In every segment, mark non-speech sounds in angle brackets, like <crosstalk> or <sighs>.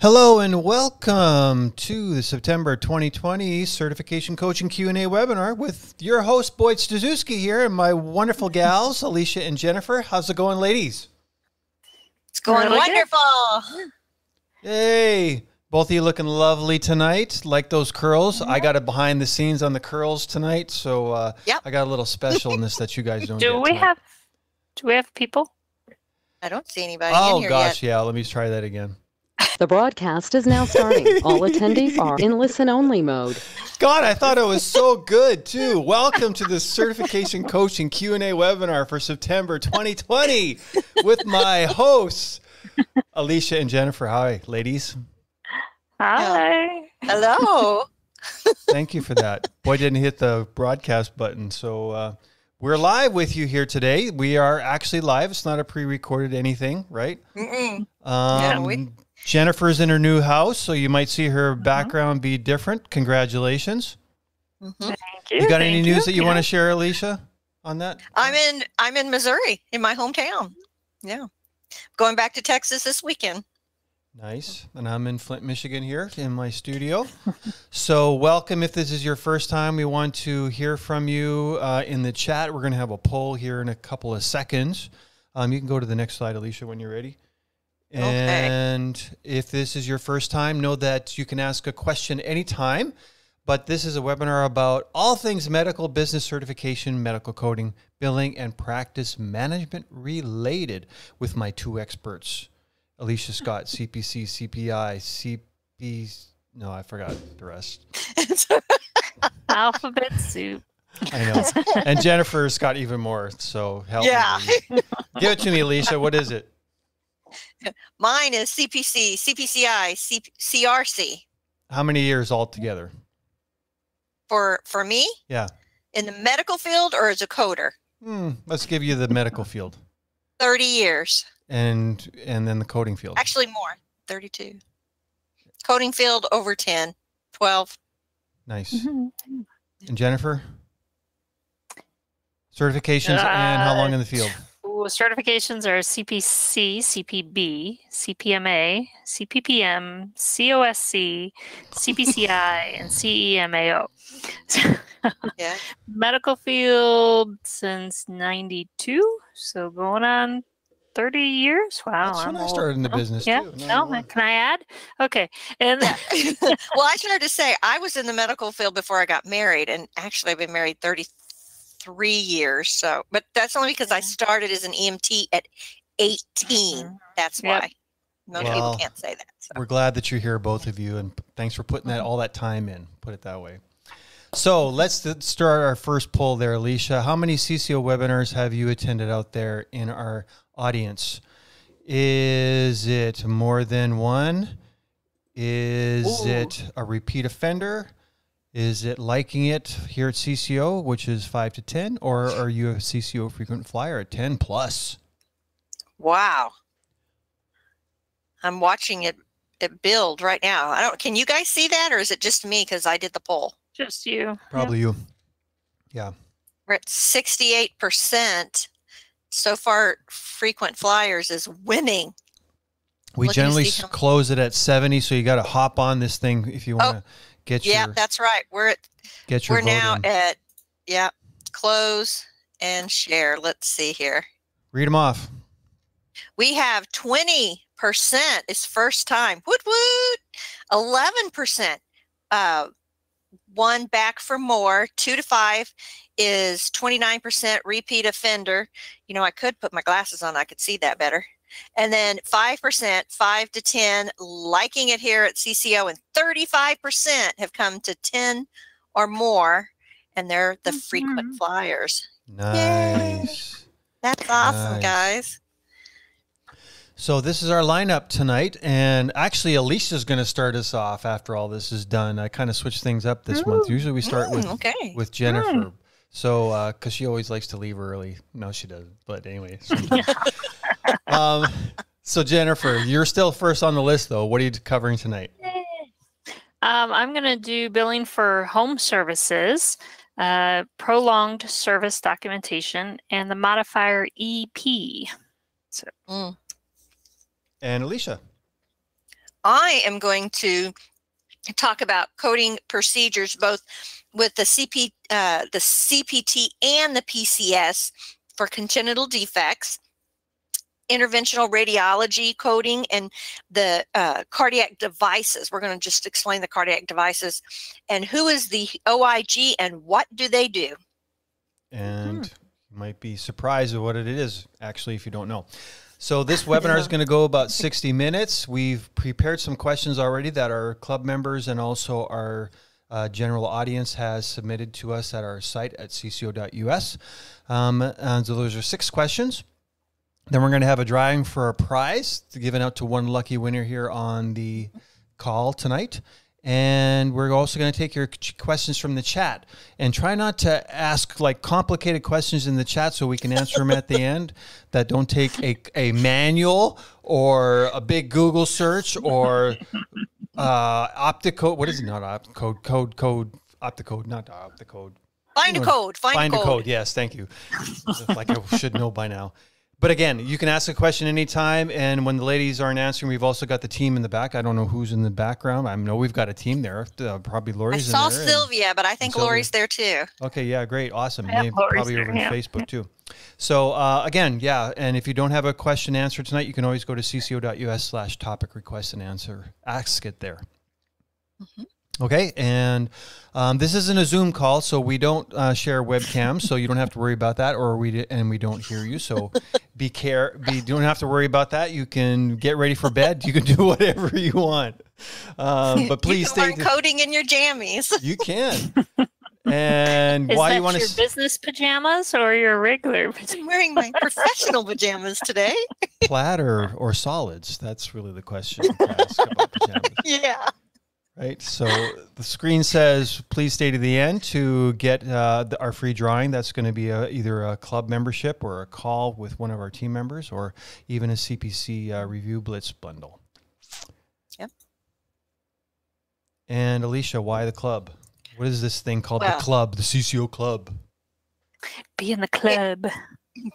Hello and welcome to the September 2020 Certification Coaching Q&A webinar with your host Boyd Stazuski here and my wonderful gals Alicia and Jennifer. How's it going, ladies? It's going Really good. wonderful. Hey, both of you looking lovely tonight, like those curls. I got a behind the scenes on the curls tonight, so uh, Yep. I got a little specialness that you guys <laughs> don't Do get we tonight. have do we have people? I don't see anybody Oh in here gosh, yet. yeah. Let me try that again. The broadcast is now starting. All attendees are in listen only mode. God, I thought it was so good too. Welcome to the Certification Coaching Q&A webinar for September 2020 with my hosts Alicia and Jennifer. Hi, ladies. Hi. Hello. Thank you for that. Boy, didn't hit the broadcast button. So uh, we're live with you here today. We are actually live. It's not a pre-recorded anything, right? Mm-mm. Um, we- Jennifer's in her new house, so you might see her background be different. Congratulations. Mhm. Thank you. You got any thank news you. that you want to share, Alicia, on that? I'm in I'm in Missouri, in my hometown. Yeah. Going back to Texas this weekend. Nice. And I'm in Flint, Michigan here in my studio. <laughs> so, welcome. If this is your first time, we want to hear from you uh, in the chat. We're going to have a poll here in a couple of seconds. Um, you can go to the next slide, Alicia, when you're ready. Okay. And if this is your first time, know that you can ask a question anytime. But this is a webinar about all things medical business certification, medical coding, billing, and practice management related with my two experts. Alicia Scott, <laughs> CPC, CPI, CP. No, I forgot the rest. <laughs> Alphabet soup. I know. and Jennifer's got even more. So help Yeah. me. Give it to me, Alicia. What is it? Mine is CPC, CPCI, C- CRC. How many years altogether? For for me, Yeah. in the medical field or as a coder? Hmm, let's give you the medical field 30 years. and and then the coding field. Actually more. 32. Coding field over 10. 12. Nice. Mhm. And Jennifer? Certifications and how long in the field? Certifications are CPC, CPB, CPMA, CPPM, COSC, CPCI, and <laughs> E CEMAO. Yeah. <laughs> Medical field since 92, so going on 30 years. Wow. That's when I started in the Oh, business yeah. too. No, 91. can I add? Okay. And <laughs> well, I started to say I was in the medical field before I got married, and actually I've been married 33 years. So, but that's only because I started as an EMT at 18. Mhm. That's Yep. why most Well, people can't say that. So. We're glad that you're here, both of you, and thanks for putting Mm-hmm. that all that time in. Put it that way. So let's start our first poll there, Alicia. How many CCO webinars have you attended out there in our audience? Is it more than one? Is Ooh. it a repeat offender? Is it liking it here at CCO, which is five to ten, or are you a CCO frequent flyer at ten plus? Wow. I'm watching it it build right now. I don't. Can you guys see that, or is it just me because I did the poll? just you. Yep. Probably you. Yeah. We're at 68 percent so far. Frequent flyers is winning. We Looking generally see s- how- close it at 70, so you got to hop on this thing if you oh, want to get Yeah, your that's right. We're at get your We're now in. at yeah, close and share. Let's see here. Read them off. We have 20% is first time. Woot woot. 11% uh one back for more. 2 to 5 is 29% repeat offender. You know, I could put my glasses on. I could see that better. And then 5%, 5 to 10 liking it here at CCO and 35% have come to 10 or more and they're the frequent Mhm. flyers. Nice. That's awesome, Nice. guys. So this is our lineup tonight, and actually Alicia's going to start us off after all this is done. I kind of switched things up this month. Usually we start with Mm, okay. with Jennifer. So, because she always likes to leave early. No, she doesn't. But anyway. <laughs> sometimes. um, so, Jennifer, you're still first on the list, though. What are you covering tonight? Um, I'm going to do billing for home services, uh, prolonged service documentation, and the modifier EP. Mm. And Alicia. I am going to talk about coding procedures both with the CP, uh, the CPT and the PCS for congenital defects, interventional radiology coding, and the uh, cardiac devices. We're going to just explain the cardiac devices and who is the OIG and what do they do. And you might be surprised at what it is, actually, if you don't know. So <laughs> this webinar is going to go about 60 minutes. We've prepared some questions already that our club members and also our uh, general audience has submitted to us at our site at cco.us. Um, and so those are six questions. Then we're going to have a drawing for a prize given out to one lucky winner here on the call tonight. And we're also going to take your questions from the chat and try not to ask like complicated questions in the chat so we can answer them at the <laughs> end that don't take a, a manual or a big Google search or uh, opticode. What is it? Not opticode, code, code, opticode, not opticode. Find a code. Find, Find a a code. Find a code. Yes, thank you. like I should know by now. But again, you can ask a question anytime. And when the ladies aren't answering, we've also got the team in the back. I don't know who's in the background. I know we've got a team there. Uh, probably I Lori's saw in there. and- Sylvia, but I think Lori's there too. Okay, yeah, great, awesome. Yeah, Maybe Lori's probably there, over on yeah. Facebook too. So uh, again, yeah, and if you don't have a question answered tonight, you can always go to cco.us slash topic request and answer, ask it there. Mhm. Okay, and um, this isn't a Zoom call, so we don't uh, share webcams, so you don't have to worry about that, or we and we don't hear you. So <laughs> be care, be you don't have to worry about that. You can get ready for bed. You can do <laughs> whatever you want, um, <laughs> but please you stay. learn coding in your jammies. you can. And Is why that you want your to? business pajamas or your regular pajamas? I'm wearing my professional pajamas today. platter or solids? That's really the question to ask about pajamas, Yeah. Right? So the screen says, "Please stay to the end to get uh, the, our free drawing." That's going to be a, either a club membership or a call with one of our team members, or even a CPC uh, review blitz bundle. Yep. And Alicia, why the club? What is this thing called Well- the club, the CCO club? Be in the club.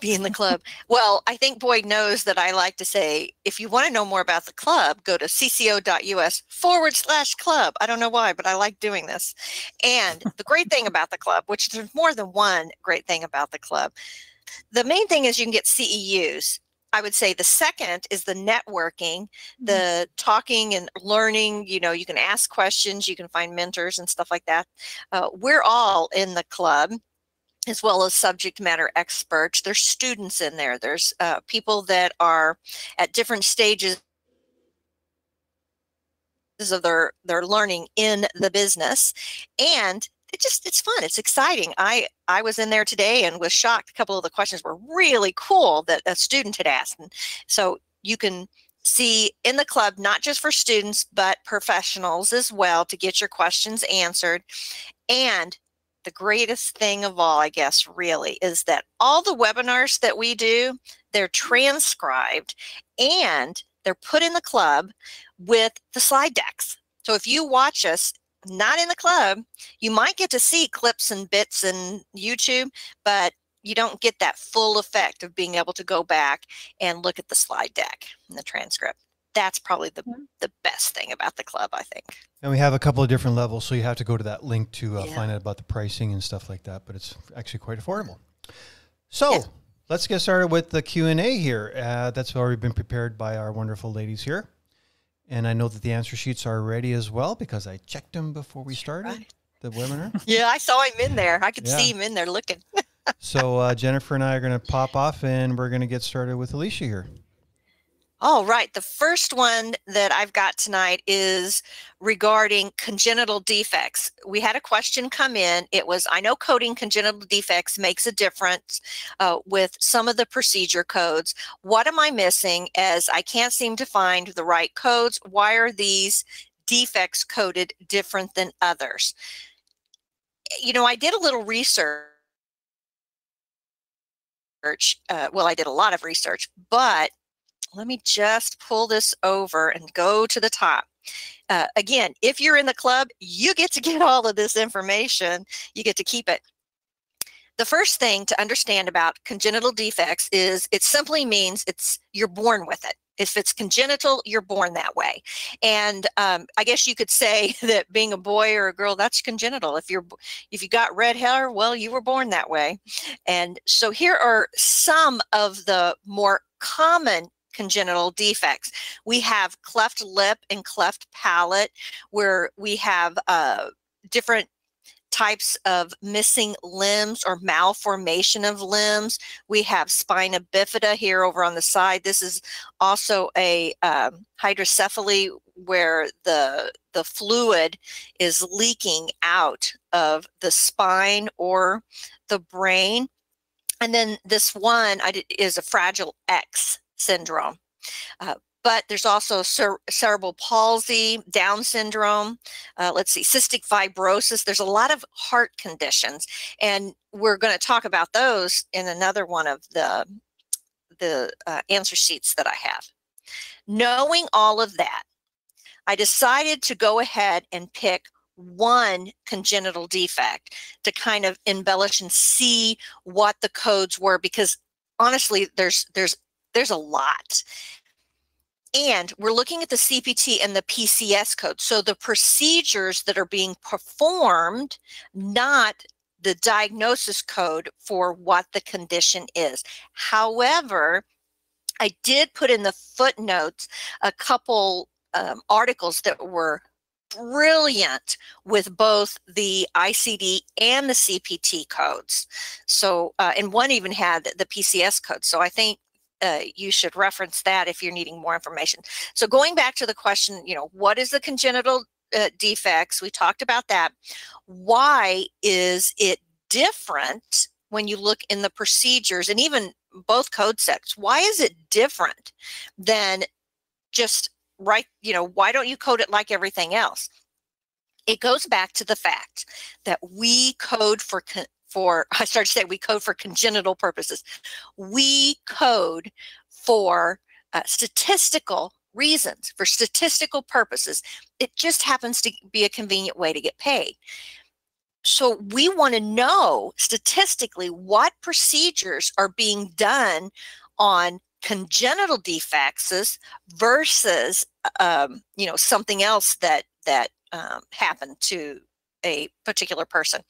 Be in the club. Well, I think Boyd knows that I like to say if you want to know more about the club, go to cco.us forward slash club. I don't know why, but I like doing this. And the great thing about the club, which there's more than one great thing about the club, the main thing is you can get CEUs. I would say the second is the networking, the talking and learning. You know, you can ask questions, you can find mentors and stuff like that. Uh, we're all in the club as well as subject matter experts. There's students in there. There's uh, people that are at different stages of their their learning in the business, and it just it's fun. It's exciting. I I was in there today and was shocked. A couple of the questions were really cool that a student had asked, and so you can see in the club not just for students but professionals as well to get your questions answered and the greatest thing of all, I guess, really, is that all the webinars that we do, they're mm-hmm. transcribed and they're put in the club with the slide decks. So if you watch us not in the club, you might get to see clips and bits in YouTube, but you don't get that full effect of being able to go back and look at the slide deck and the transcript. That's probably the, the best thing about the club, I think. And we have a couple of different levels, so you have to go to that link to uh, Yeah. find out about the pricing and stuff like that. But it's actually quite affordable. So Yeah. let's get started with the Q and A here. Uh, that's already been prepared by our wonderful ladies here, and I know that the answer sheets are ready as well because I checked them before we started Right. the webinar. <laughs> Yeah, I saw him in there. I could Yeah. see him in there looking. <laughs> so uh, Jennifer and I are going to pop off, and we're going to get started with Alicia here. All right. The first one that I've got tonight is regarding congenital defects. We had a question come in. It was I know coding congenital defects makes a difference uh, with some of the procedure codes. What am I missing as I can't seem to find the right codes? Why are these defects coded different than others? You know, I did a little research. Uh, well, I did a lot of research, but let me just pull this over and go to the top. Uh, again, if you're in the club, you get to get all of this information. You get to keep it. The first thing to understand about congenital defects is it simply means it's you're born with it. If it's congenital, you're born that way. And um, I guess you could say <laughs> that being a boy or a girl, that's congenital. If you're if you got red hair, well, you were born that way. And so here are some of the more common congenital defects. We have cleft lip and cleft palate, where we have uh, different types of missing limbs or malformation of limbs. We have spina bifida here over on the side. This is also a um, hydrocephaly where the the fluid is leaking out of the spine or the brain. And then this one is a fragile X syndrome. Uh, but there's also cer cerebral palsy, Down syndrome, uh, let's see, cystic fibrosis. There's a lot of heart conditions, and we're going to talk about those in another one of the, the uh, answer sheets that I have. Knowing all of that, I decided to go ahead and pick one congenital defect to kind of embellish and see what the codes were because honestly there's there's there's a lot and we're looking at the CPT and the PCS code. So the procedures that are being performed, not the diagnosis code for what the condition is. However, I did put in the footnotes a couple um, articles that were brilliant with both the ICD and the CPT codes. So, uh, and one even had the PCS code. So I think uh, you should reference that if you're needing more information. So going back to the question, you know, what is the congenital uh, defects? We talked about that. Why is it different when you look in the procedures and even both code sets? Why is it different than just right? You know, why don't you code it like everything else? It goes back to the fact that we code for for, <laughs> I started to say we code for congenital purposes. We code for uh, statistical reasons, for statistical purposes. It just happens to be a convenient way to get paid. So we want to know statistically what procedures are being done on congenital defects versus um, you know something else that that um, happened to a particular person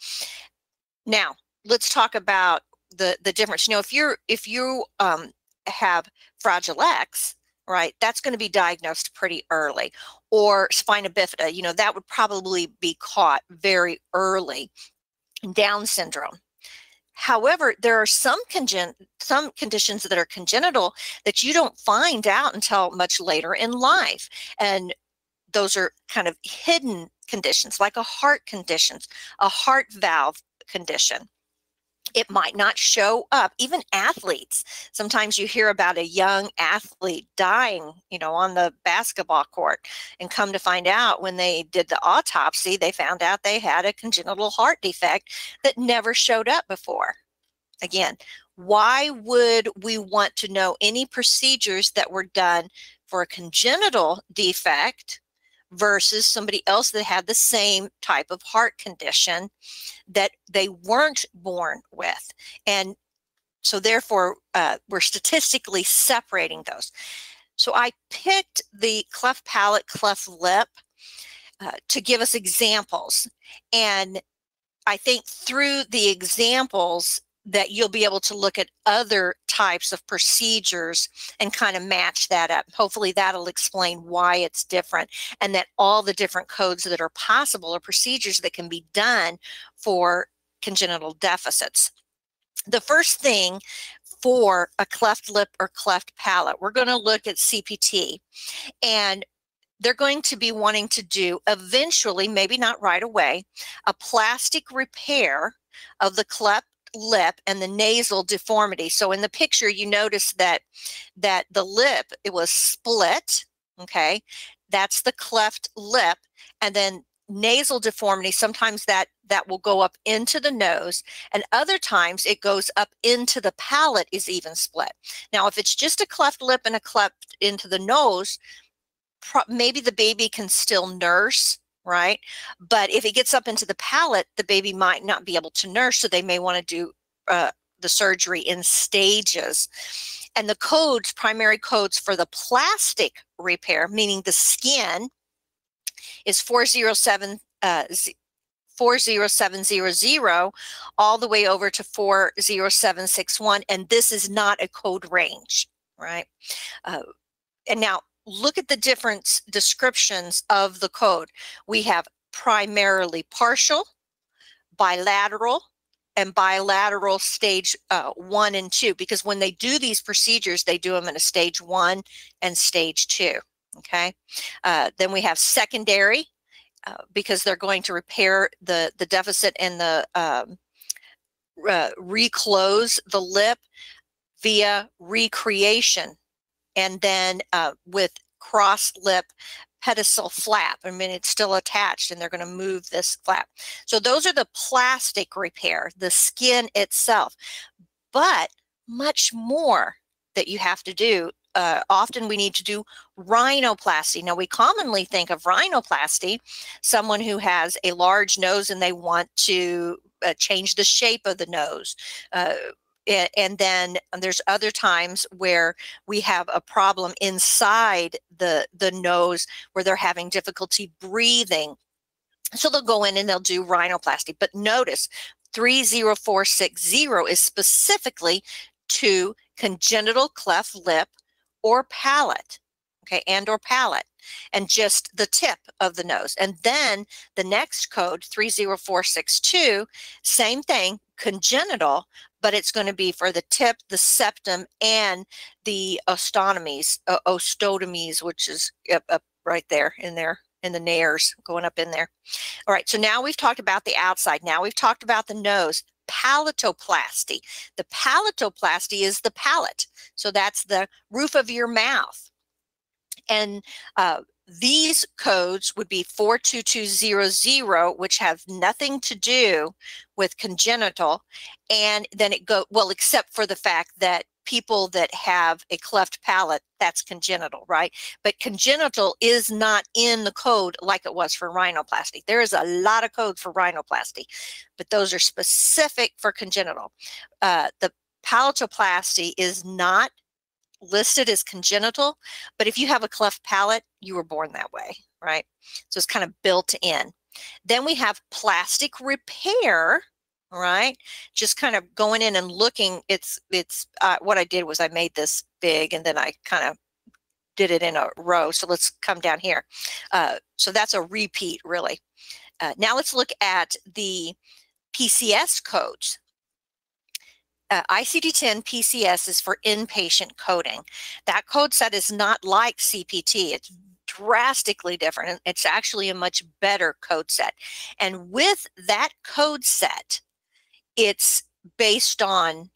now, let's talk about the the difference. You know, if you're if you um, have Fragile X, right, that's going to be diagnosed pretty early, or spina bifida. You know, that would probably be caught very early. Down syndrome. However, there are some congen- some conditions that are congenital that you don't find out until much later in life, and those are kind of hidden conditions like a heart conditions, a heart valve condition. It might not show up. Even athletes sometimes you hear about a young athlete dying you know on the basketball court and come to find out when they did the autopsy they found out they had a congenital heart defect that never showed up before. Again why would we want to know any procedures that were done for a congenital defect versus somebody else that had the same type of heart condition that they weren't born with. And so, therefore, uh, we're statistically separating those. So, I picked the cleft palate, cleft lip uh, to give us examples. And I think through the examples, that you'll be able to look at other types of procedures and kind of match that up. Hopefully that'll explain why it's different and that all the different codes that are possible are procedures that can be done for congenital deficits. The first thing for a cleft lip or cleft palate, we're going to look at CPT and they're going to be wanting to do eventually, maybe not right away, a plastic repair of the cleft lip and the nasal deformity. So in the picture, you notice that that the lip it was split. Okay, that's the cleft lip, and then nasal deformity. Sometimes that that will go up into the nose, and other times it goes up into the palate is even split. Now, if it's just a cleft lip and a cleft into the nose, maybe the baby can still nurse right? But if it gets up into the palate, the baby might not be able to nurse, so they may want to do uh, the surgery in stages. And the codes, primary codes for the plastic repair, meaning the skin, is 407 uh, 40700 all the way over to 40761 and this is not a code range right uh, and now look at the different descriptions of the code. We have primarily partial bilateral and bilateral stage uh, one and two because when they do these procedures they do them in a stage one and stage two okay? Uh, then we have secondary uh, because they're going to repair the the deficit and the um, uh, reclose the lip via recreation and then uh, with cross lip pedicle flap. I mean, it's still attached and they're going to move this flap. So those are the plastic repair, the skin itself, but much more that you have to do uh, often we need to do rhinoplasty. Now, we commonly think of rhinoplasty, someone who has a large nose and they want to uh, change the shape of the nose. Uh, and then there's other times where we have a problem inside the the nose where they're having difficulty breathing so they'll go in and they'll do rhinoplasty but notice 30460 is specifically to congenital cleft lip or palate, okay, and or palate, and just the tip of the nose. And then the next code, 30462, same thing, congenital, but it's going to be for the tip, the septum, and the osteotomies, uh, osteotomies, which is up, up right there in there in the nares going up in there. All right, so now we've talked about the outside. Now we've talked about the nose palatoplasty. The palatoplasty is the palate. So that's the roof of your mouth. And uh, these codes would be 42200, which have nothing to do with congenital. And then it go, well, except for the fact that people that have a cleft palate, that's congenital, right? But congenital is not in the code like it was for rhinoplasty. There is a lot of code for rhinoplasty, but those are specific for congenital. Uh, the palatoplasty is not listed as congenital, but if you have a cleft palate, you were born that way, right? So it's kind of built in. Then we have plastic repair, right? Just kind of going in and looking. It's it's uh, what I did was I made this big and then I kind of did it in a row. So let's come down here. Uh, so that's a repeat, really. Uh, now let's look at the PCS codes. Uh, ICD-10 PCS is for inpatient coding. That code set is not like CPT. It's drastically different. It's actually a much better code set. And with that code set, it's based on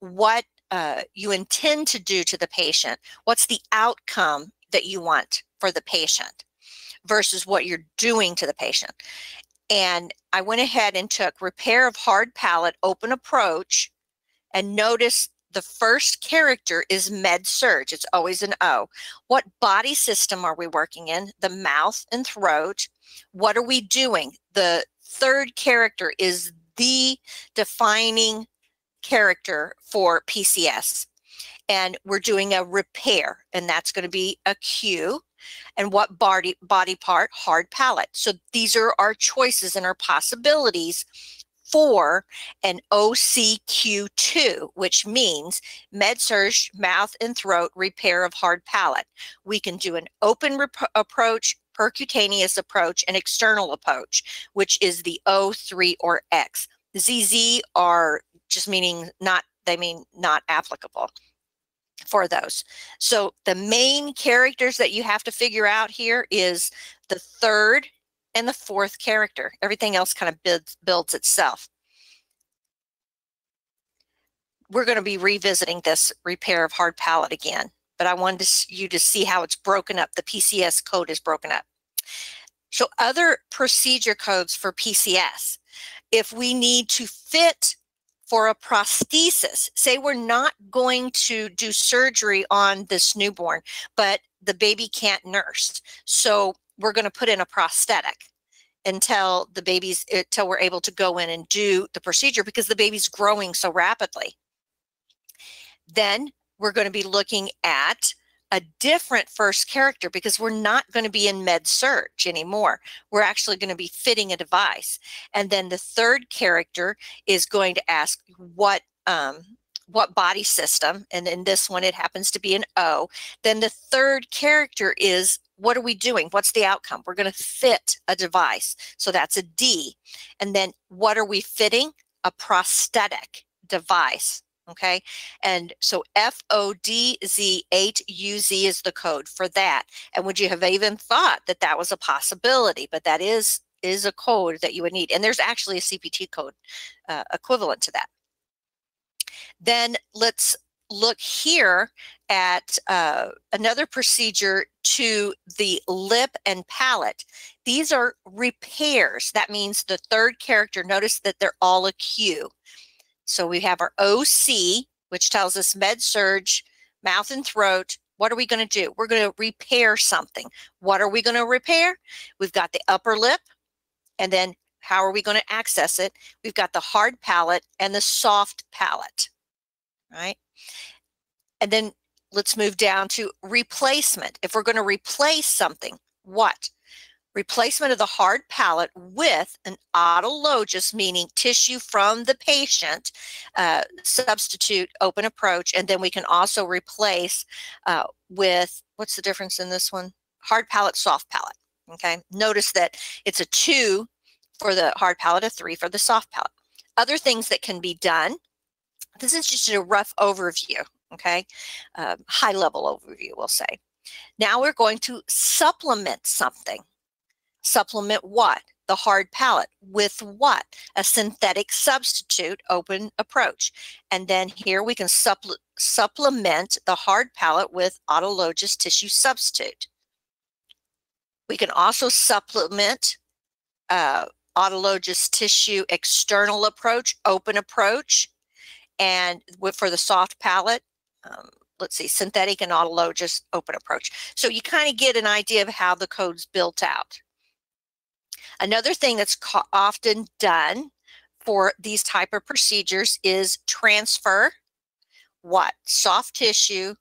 what uh, you intend to do to the patient. What's the outcome that you want for the patient versus what you're doing to the patient. And I went ahead and took repair of hard palate, open approach, and notice the first character is med surg. It's always an O. What body system are we working in? The mouth and throat. What are we doing? The third character is the defining character for PCS. And we're doing a repair, and that's going to be a Q. And what body body part? Hard palate. So these are our choices and our possibilities for an OCQ2, which means med-surg mouth and throat repair of hard palate. We can do an open approach, percutaneous approach, and external approach, which is the O3 or X. ZZ are just meaning not, they mean not applicable for those. So the main characters that you have to figure out here is the third and the fourth character. Everything else kind of builds, builds itself. We're going to be revisiting this repair of hard palate again, but I wanted to, you to see how it's broken up. The PCS code is broken up. So other procedure codes for PCS, if we need to fit for a prosthesis, say we're not going to do surgery on this newborn, but the baby can't nurse. So we're going to put in a prosthetic until the baby's until we're able to go in and do the procedure because the baby's growing so rapidly. Then we're going to be looking at a different first character because we're not going to be in med surg anymore. We're actually going to be fitting a device. And then the third character is going to ask what um, what body system, and in this one it happens to be an O. Then the third character is what are we doing? What's the outcome? We're going to fit a device. So that's a D. And then what are we fitting? A prosthetic device. Okay. And so FODZ8UZ is the code for that. And would you have even thought that that was a possibility? But that is is a code that you would need. And there's actually a CPT code uh, equivalent to that. Then let's look here at uh, another procedure to the lip and palate. These are repairs. That means the third character, notice that they're all a Q. So we have our OC, which tells us med surg, mouth and throat. What are we going to do? We're going to repair something. What are we going to repair? We've got the upper lip, and then how are we going to access it? We've got the hard palate and the soft palate, right? And then let's move down to replacement. If we're going to replace something, what? replacement of the hard palate with an autologous, meaning tissue from the patient, uh, substitute open approach, and then we can also replace uh, with, what's the difference in this one? Hard palate, soft palate, okay? Notice that it's a two for the hard palate, a three for the soft palate. Other things that can be done, this is just a rough overview, okay? Uh, high level overview, we'll say. Now we're going to supplement something Supplement what? The hard palate. With what? A synthetic substitute open approach. And then here we can supple supplement the hard palate with autologous tissue substitute. We can also supplement uh, autologous tissue external approach, open approach, and for the soft palate, um, let's see, synthetic and autologous open approach. So you kind of get an idea of how the code's built out. Another thing that's often done for these type of procedures is transfer what? Soft tissue,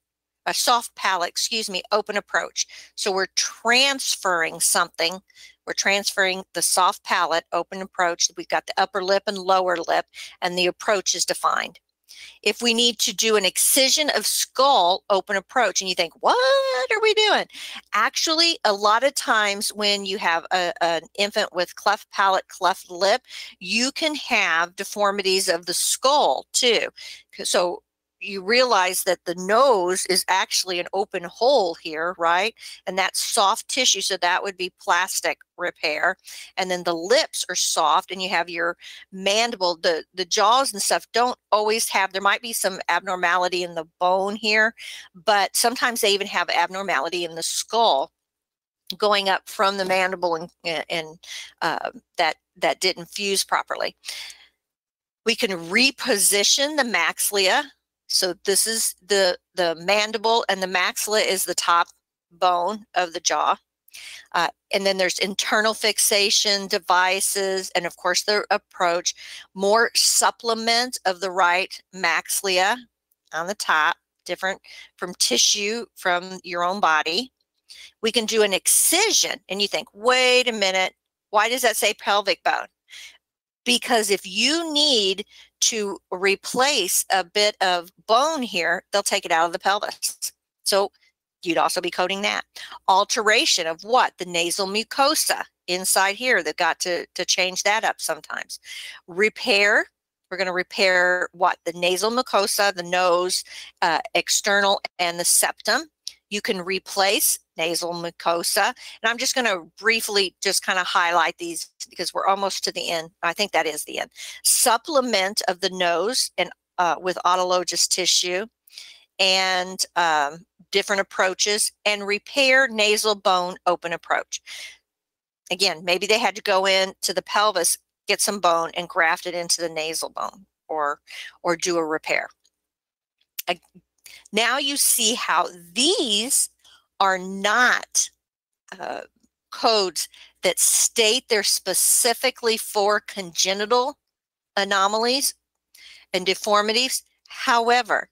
a soft palate, excuse me, open approach. So we're transferring something. We're transferring the soft palate, open approach. We've got the upper lip and lower lip, and the approach is defined. If we need to do an excision of skull open approach and you think, what are we doing? Actually, a lot of times when you have a, an infant with cleft palate, cleft lip, you can have deformities of the skull too. So you realize that the nose is actually an open hole here, right? And that's soft tissue. So that would be plastic repair. And then the lips are soft and you have your mandible, the, the jaws and stuff don't always have, there might be some abnormality in the bone here, but sometimes they even have abnormality in the skull going up from the mandible and, and uh, that, that didn't fuse properly. We can reposition the maxilla so this is the, the mandible and the maxilla is the top bone of the jaw. Uh, and then there's internal fixation devices, and of course the approach, more supplement of the right maxilla on the top, different from tissue from your own body. We can do an excision, and you think, wait a minute, why does that say pelvic bone? Because if you need to replace a bit of bone here, they'll take it out of the pelvis. So you'd also be coding that. Alteration of what? The nasal mucosa inside here. They've got to, to change that up sometimes. Repair. We're going to repair what? The nasal mucosa, the nose, uh, external, and the septum. You can replace nasal mucosa. And I'm just going to briefly just kind of highlight these because we're almost to the end. I think that is the end. Supplement of the nose and uh, with autologous tissue and um, different approaches and repair nasal bone open approach. Again, maybe they had to go in to the pelvis, get some bone and graft it into the nasal bone or, or do a repair. Now you see how these are not uh, codes that state they're specifically for congenital anomalies and deformities. However,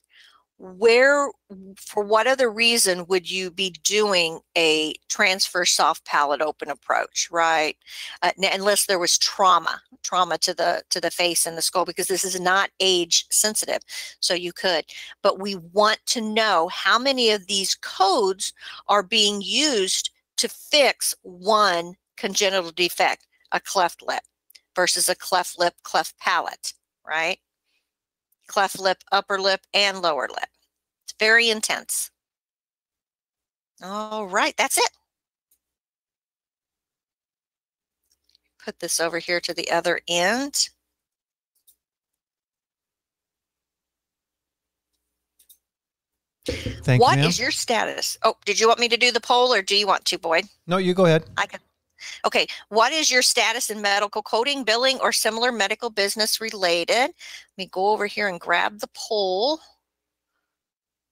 where for what other reason would you be doing a transfer soft palate open approach right? Uh, unless there was trauma trauma to the to the face and the skull because this is not age sensitive so you could. But we want to know how many of these codes are being used to fix one congenital defect a cleft lip versus a cleft lip cleft palate right cleft lip, upper lip, and lower lip. It's very intense. All right, that's it. Put this over here to the other end. Thank What you, is your status? Oh, did you want me to do the poll or do you want to, Boyd? no, you go ahead. I can. Okay, what is your status in medical coding, billing, or similar medical business related? Let me go over here and grab the poll.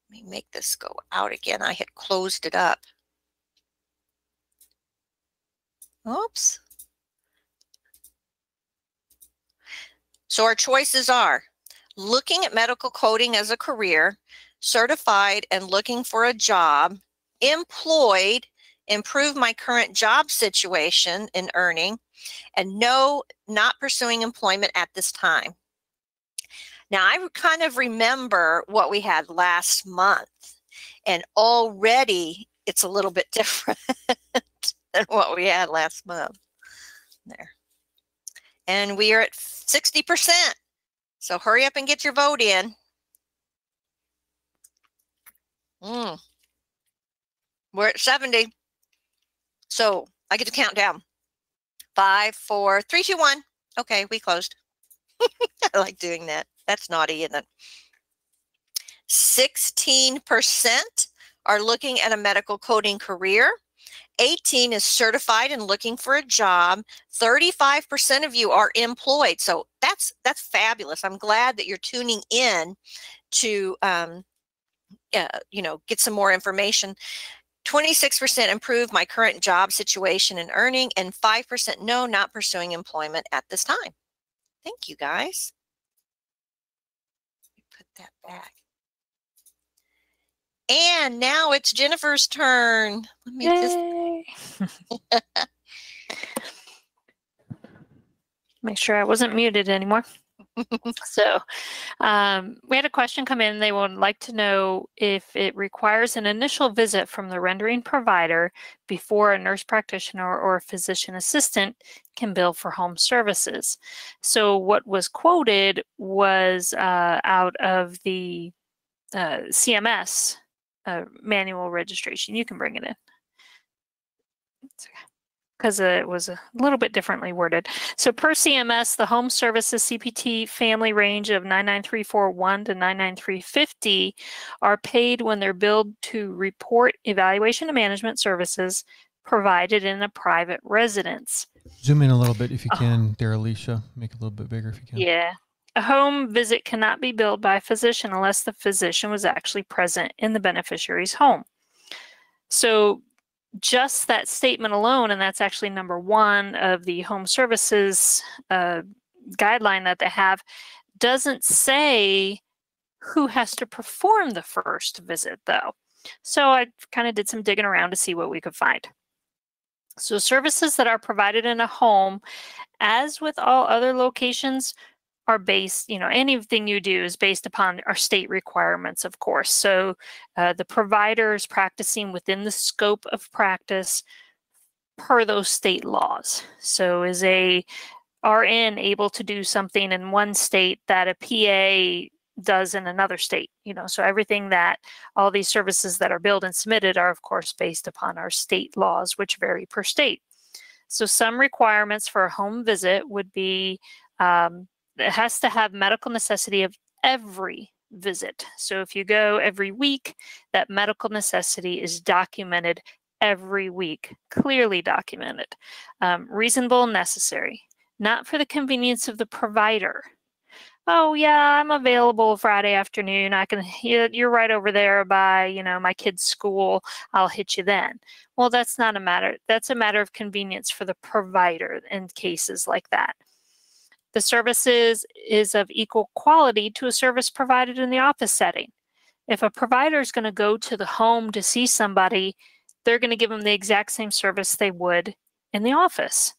Let me make this go out again. I had closed it up. Oops. So our choices are looking at medical coding as a career, certified and looking for a job, employed, improve my current job situation in earning, and no, not pursuing employment at this time. Now, I kind of remember what we had last month, and already it's a little bit <laughs> different than what we had last month. There. And we are at 60%. So hurry up and get your vote in. Mm. We're at 70. So I get to count down. Five, four, three, two, one. Okay, we closed. <laughs> I like doing that. That's naughty, isn't it? 16% are looking at a medical coding career. 18 is certified and looking for a job. 35% of you are employed. So that's that's fabulous. I'm glad that you're tuning in to um, uh, you know get some more information. 26% improve my current job situation and earning, and 5% no, not pursuing employment at this time. Thank you guys. Let me Put that back. And now it's Jennifer's turn. Let me just <laughs> Make sure I wasn't muted anymore. <laughs> so um, we had a question come in. They would like to know if it requires an initial visit from the rendering provider before a nurse practitioner or a physician assistant can bill for home services. So what was quoted was uh, out of the uh, CMS uh, manual registration. You can bring it in because it was a little bit differently worded. So per CMS, the home services CPT family range of 99341 to 99350 are paid when they're billed to report evaluation and management services provided in a private residence. Zoom in a little bit if you Oh. can, there, Alicia. Make it a little bit bigger if you can. Yeah. A home visit cannot be billed by a physician unless the physician was actually present in the beneficiary's home. So just that statement alone, and that's actually number one of the home services uh, guideline that they have, doesn't say who has to perform the first visit, though. So I kind of did some digging around to see what we could find. So services that are provided in a home, as with all other locations, are based, you know, anything you do is based upon our state requirements, of course. So uh, the provider is practicing within the scope of practice per those state laws. So is a RN able to do something in one state that a PA does in another state? You know, so everything that all these services that are billed and submitted are, of course, based upon our state laws, which vary per state. So some requirements for a home visit would be um, it has to have medical necessity of every visit. So if you go every week, that medical necessity is documented every week, clearly documented. Um, reasonable necessary, not for the convenience of the provider. Oh yeah, I'm available Friday afternoon. I can. You're right over there by you know my kid's school. I'll hit you then. Well, that's not a matter. That's a matter of convenience for the provider in cases like that. The services is of equal quality to a service provided in the office setting. If a provider is going to go to the home to see somebody, they're going to give them the exact same service they would in the office.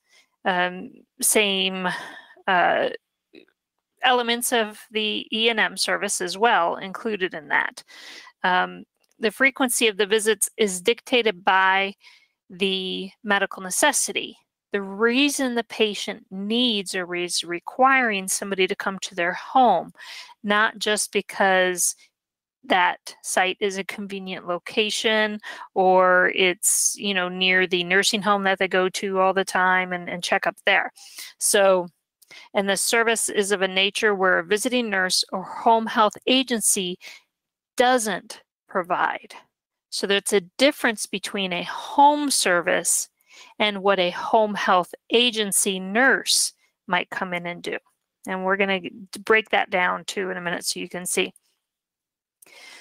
Um, same uh, elements of the E&M service as well included in that. Um, the frequency of the visits is dictated by the medical necessity. The reason the patient needs or is requiring somebody to come to their home, not just because that site is a convenient location or it's you know near the nursing home that they go to all the time and, and check up there so and the service is of a nature where a visiting nurse or home health agency doesn't provide. So there's a difference between a home service and what a home health agency nurse might come in and do. And we're going to break that down too in a minute so you can see.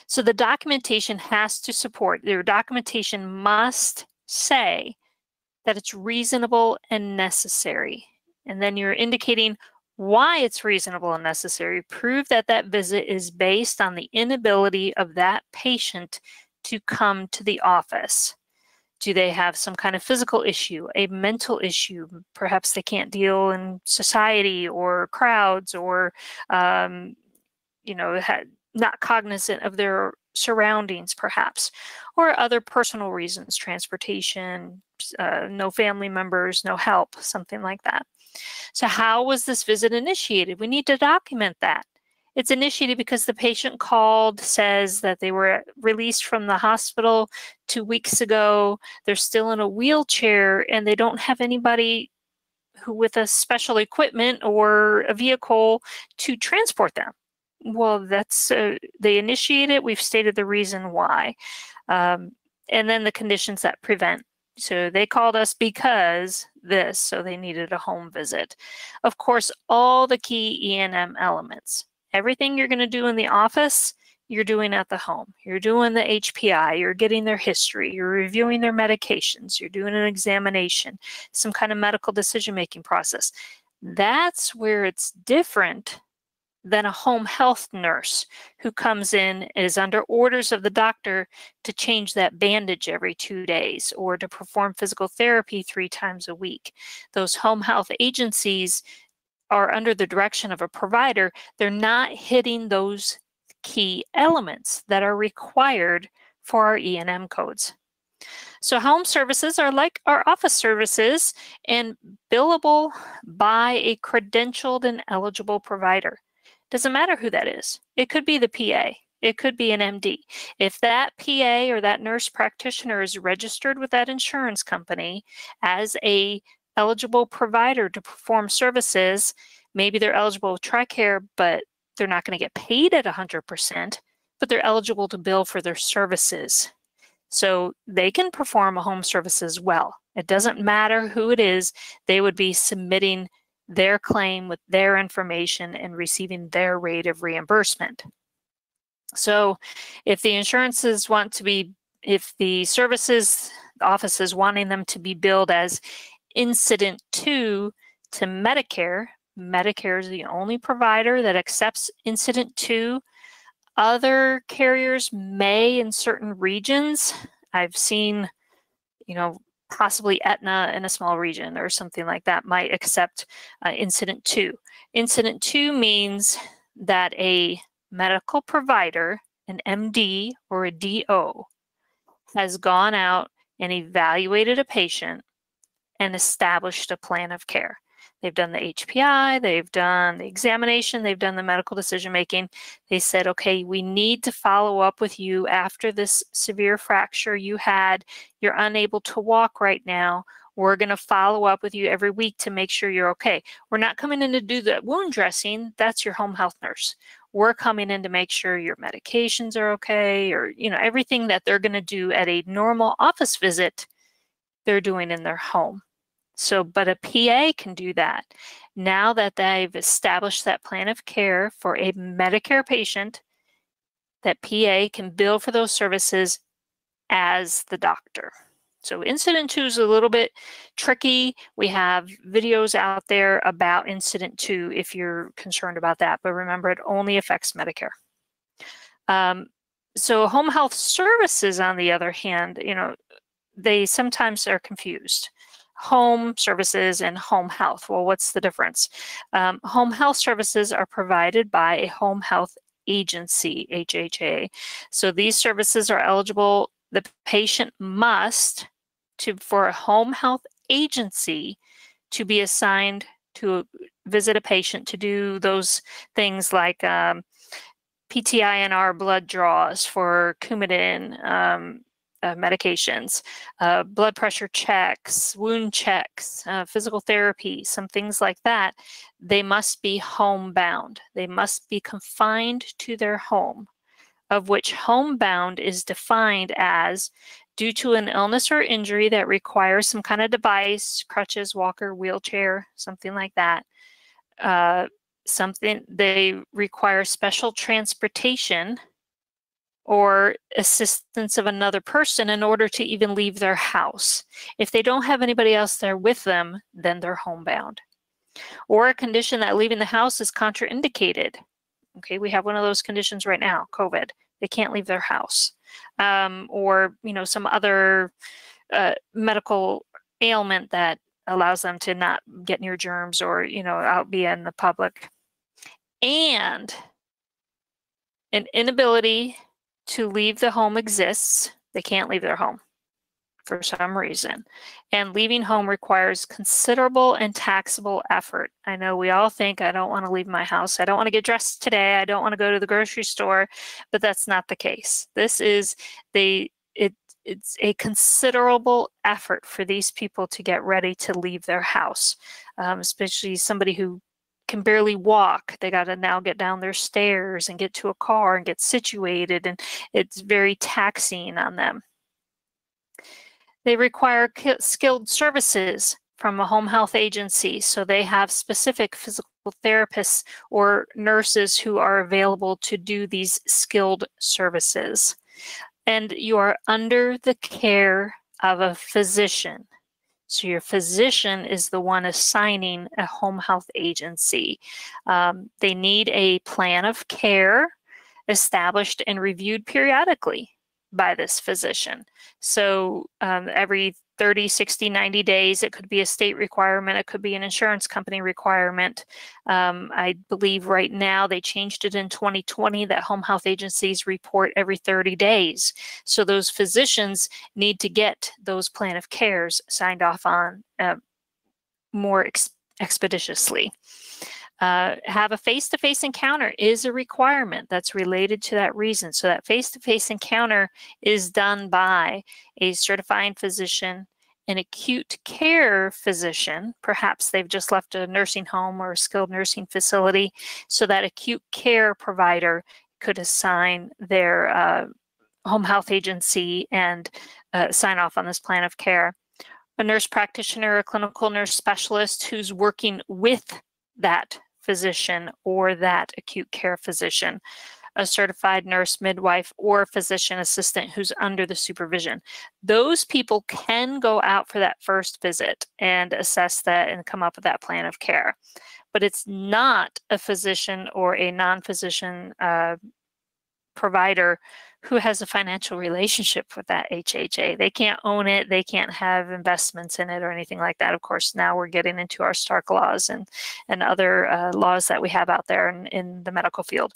So the documentation has to support, your documentation must say that it's reasonable and necessary. And then you're indicating why it's reasonable and necessary. Prove that that visit is based on the inability of that patient to come to the office. Do they have some kind of physical issue, a mental issue? Perhaps they can't deal in society or crowds or, um, you know, not cognizant of their surroundings, perhaps, or other personal reasons, transportation, uh, no family members, no help, something like that. So how was this visit initiated? We need to document that. It's initiated because the patient called, says that they were released from the hospital two weeks ago. They're still in a wheelchair and they don't have anybody who with a special equipment or a vehicle to transport them. Well, that's uh, they initiate it. We've stated the reason why, um, and then the conditions that prevent so they called us because this, so they needed a home visit. Of course, all the key E&M elements. Everything you're going to do in the office, you're doing at the home. You're doing the HPI, you're getting their history, you're reviewing their medications, you're doing an examination, some kind of medical decision-making process. That's where it's different than a home health nurse who comes in is under orders of the doctor to change that bandage every two days or to perform physical therapy three times a week. Those home health agencies are under the direction of a provider. They're not hitting those key elements that are required for our E&M codes. So home services are like our office services and billable by a credentialed and eligible provider. Doesn't matter who that is. It could be the PA. It could be an MD. If that PA or that nurse practitioner is registered with that insurance company as a eligible provider to perform services, maybe they're eligible with TRICARE, but they're not going to get paid at 100%, but they're eligible to bill for their services. So they can perform a home service as well. It doesn't matter who it is, they would be submitting their claim with their information and receiving their rate of reimbursement. So if the insurances want to be, if the services offices wanting them to be billed as incident 2 to Medicare, Medicare is the only provider that accepts incident to. Other carriers may in certain regions. I've seen, you know, possibly Aetna in a small region or something like that might accept uh, incident to. Incident to means that a medical provider, an MD or a DO, has gone out and evaluated a patient and established a plan of care. They've done the HPI, they've done the examination, they've done the medical decision making. They said, okay, we need to follow up with you after this severe fracture you had. You're unable to walk right now. We're going to follow up with you every week to make sure you're okay. We're not coming in to do the wound dressing. That's your home health nurse. We're coming in to make sure your medications are okay or, you know, everything that they're going to do at a normal office visit, they're doing in their home. So, but a PA can do that. Now that they've established that plan of care for a Medicare patient, that PA can bill for those services as the doctor. So incident to is a little bit tricky. We have videos out there about incident to if you're concerned about that, but remember it only affects Medicare. Um, so home health services, on the other hand, you know, they sometimes are confused. Home services and home health. Well, what's the difference? Um, home health services are provided by a home health agency, HHA. So these services are eligible. The patient must to for a home health agency to be assigned to visit a patient to do those things like um, PTINR blood draws for Coumadin um, uh, medications, uh, blood pressure checks, wound checks, uh, physical therapy, some things like that, they must be homebound. They must be confined to their home, of which homebound is defined as due to an illness or injury that requires some kind of device, crutches, walker, wheelchair, something like that. Uh, something they require special transportation or assistance of another person in order to even leave their house. If they don't have anybody else there with them, then they're homebound. Or a condition that leaving the house is contraindicated. Okay, we have one of those conditions right now, COVID. They can't leave their house. Um, or, you know, some other uh, medical ailment that allows them to not get near germs or, you know, out be in the public. And an inability to leave the home exists. They can't leave their home for some reason. And leaving home requires considerable and taxable effort. I know we all think, I don't want to leave my house. I don't want to get dressed today. I don't want to go to the grocery store. But that's not the case. This is the, it, it's a considerable effort for these people to get ready to leave their house, um, especially somebody who can barely walk. They got to now get down their stairs and get to a car and get situated, and it's very taxing on them. They require skilled services from a home health agency, so they have specific physical therapists or nurses who are available to do these skilled services. And you are under the care of a physician. So your physician is the one assigning a home health agency. Um, they need a plan of care established and reviewed periodically by this physician. So um, every 30, 60, 90 days. It could be a state requirement. It could be an insurance company requirement. Um, I believe right now they changed it in 2020 that home health agencies report every 30 days. So those physicians need to get those plan of cares signed off on uh, more ex expeditiously. Uh, have a face-to-face encounter is a requirement that's related to that reason. So that face-to-face encounter is done by a certifying physician, an acute care physician, perhaps they've just left a nursing home or a skilled nursing facility, so that acute care provider could assign their uh, home health agency and uh, sign off on this plan of care. A nurse practitioner, a clinical nurse specialist who's working with that physician or that acute care physician, a certified nurse, midwife, or physician assistant who's under the supervision. Those people can go out for that first visit and assess that and come up with that plan of care. But it's not a physician or a non physician uh, provider who has a financial relationship with that HHA. They can't own it, they can't have investments in it or anything like that. Of course, now we're getting into our Stark laws and, and other uh, laws that we have out there in, in the medical field.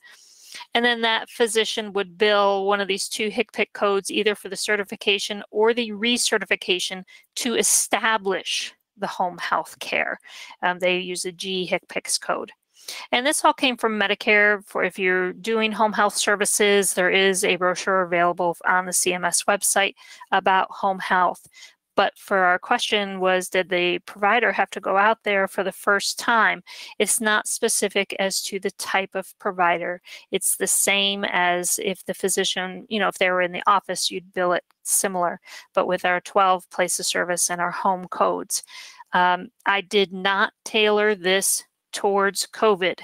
And then that physician would bill one of these two HCPCS codes either for the certification or the recertification to establish the home health care. Um, they use a G HCPCS code. And this all came from Medicare. For if you're doing home health services, there is a brochure available on the CMS website about home health. But for our question was, did the provider have to go out there for the first time? It's not specific as to the type of provider. It's the same as if the physician, you know, if they were in the office, you'd bill it similar. But with our 12 place of service and our home codes, um, I did not tailor this towards COVID.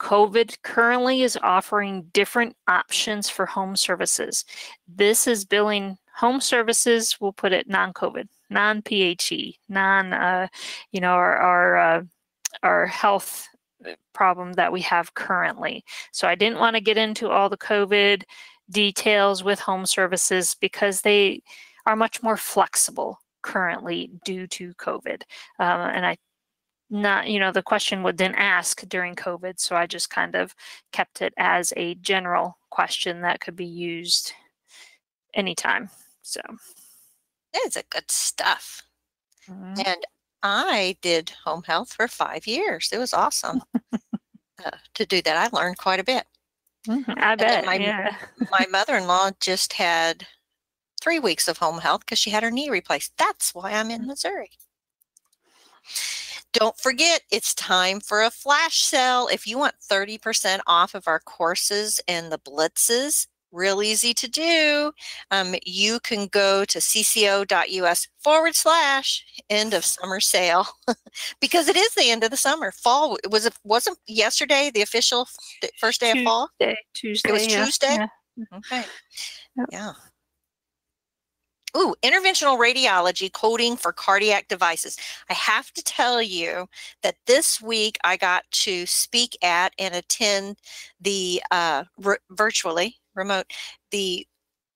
COVID currently is offering different options for home services. This is billing home services, we'll put it non-COVID, non-PHE, non, uh, you know, our, our, uh, our health problem that we have currently. So I didn't want to get into all the COVID details with home services because they are much more flexible currently due to COVID. Um, and I not you know the question would then ask during covid so i just kind of kept it as a general question that could be used anytime so It's a good stuff. mhm. And I did home health for five years. It was awesome <laughs> uh, to do that. I learned quite a bit. Mhm, i then bet my- yeah My mother in law just had three weeks of home health because she had her knee replaced. That's why I'm in Missouri. Don't forget, it's time for a flash sale. If you want 30% off of our courses and the blitzes, real easy to do. Um, you can go to cco.us forward slash end of summer sale <laughs> because it is the end of the summer. Fall it was it wasn't yesterday the official first day of fall. Tuesday, Tuesday. was Tuesday? yeah. Okay. Yep. Yeah. Ooh, interventional radiology coding for cardiac devices. I have to tell you that this week I got to speak at and attend the uh, virtually remote the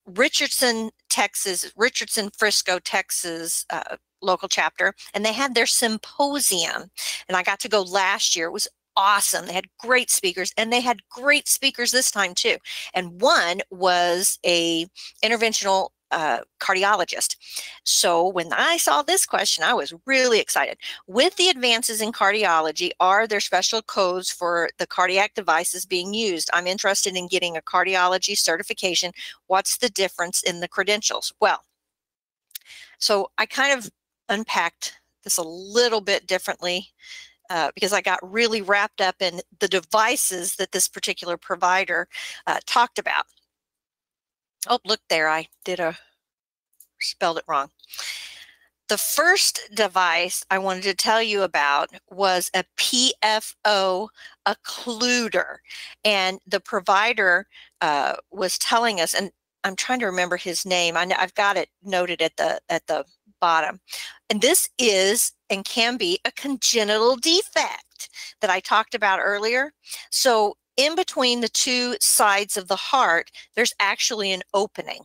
Richardson, Texas, Richardson Frisco, Texas uh, local chapter, and they had their symposium. And I got to go last year. It was awesome. They had great speakers, and they had great speakers this time too and one was a interventional uh, cardiologist. So when I saw this question, I was really excited. With the advances in cardiology, are there special codes for the cardiac devices being used? I'm interested in getting a cardiology certification. What's the difference in the credentials? Well, so I kind of unpacked this a little bit differently uh, because I got really wrapped up in the devices that this particular provider uh, talked about. Oh, look there, I did a spelled it wrong. The first device I wanted to tell you about was a PFO occluder, and the provider uh, was telling us, and I'm trying to remember his name. I, I've got it noted at the at the bottom, and this is and can be a congenital defect that I talked about earlier. So in between the two sides of the heart, there's actually an opening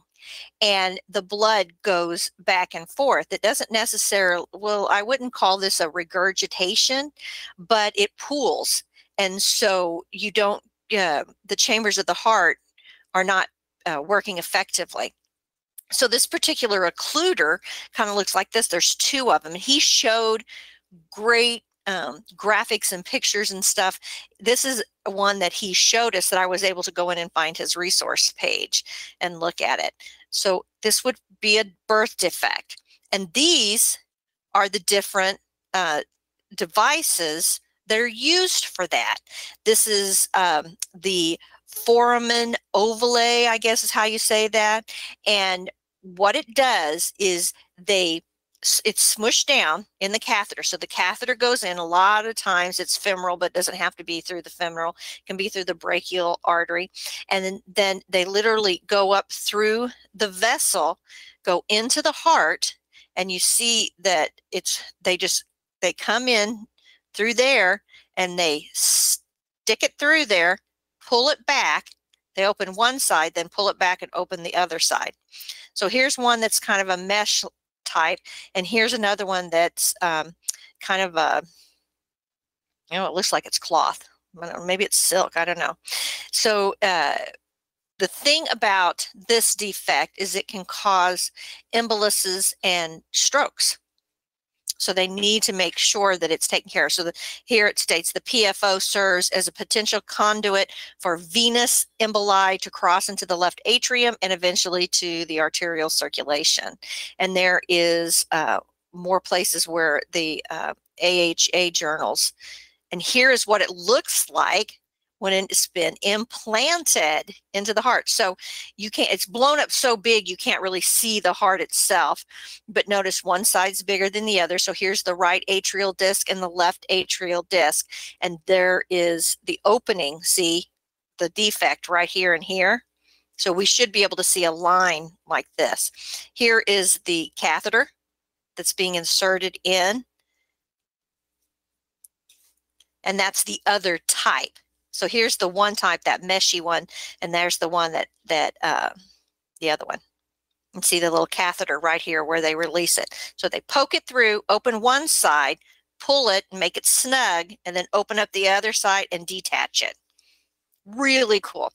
and the blood goes back and forth. It doesn't necessarily, well, I wouldn't call this a regurgitation, but it pools. And so you don't, uh, the chambers of the heart are not uh, working effectively. So this particular occluder kind of looks like this. There's two of them. He showed great um, graphics and pictures and stuff. This is one that he showed us that I was able to go in and find his resource page and look at it. So this would be a birth defect. And these are the different uh, devices that are used for that. This is um, the foramen ovale, I guess is how you say that. And what it does is they it's smushed down in the catheter. So the catheter goes in. A lot of times it's femoral, but doesn't have to be through the femoral. It can be through the brachial artery. And then, then they literally go up through the vessel, go into the heart, and you see that it's they just they come in through there and they stick it through there, pull it back. They open one side, then pull it back and open the other side. So here's one that's kind of a mesh type, and here's another one that's um, kind of a, you know, it looks like it's cloth. Maybe it's silk. I don't know. So uh, the thing about this defect is it can cause emboluses and strokes. So they need to make sure that it's taken care of. So the, here it states the PFO serves as a potential conduit for venous emboli to cross into the left atrium and eventually to the arterial circulation. And there is uh, more places where the uh, AHA journals. And here is what it looks like when it's been implanted into the heart. So you can't, it's blown up so big you can't really see the heart itself. But notice one side's bigger than the other. So here's the right atrial disc and the left atrial disc. And there is the opening, see the defect right here and here. So we should be able to see a line like this. Here is the catheter that's being inserted in. And that's the other type. So here's the one type, that meshy one, and there's the one that that uh, the other one. And see the little catheter right here where they release it. So they poke it through, open one side, pull it, and make it snug, and then open up the other side and detach it. Really cool.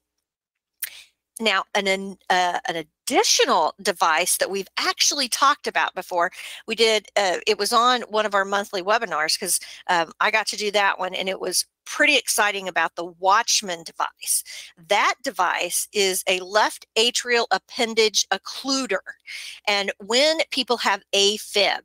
Now, an, uh, an additional device that we've actually talked about before, we did, uh, it was on one of our monthly webinars because um, I got to do that one and it was pretty exciting about the Watchman device. That device is a left atrial appendage occluder. And when people have AFib,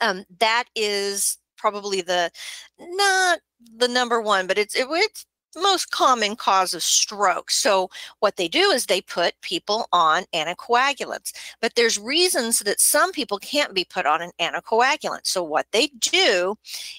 um, that is probably the not the number one, but it's it, it's most common cause of stroke. So what they do is they put people on anticoagulants. But there's reasons that some people can't be put on an anticoagulant. So what they do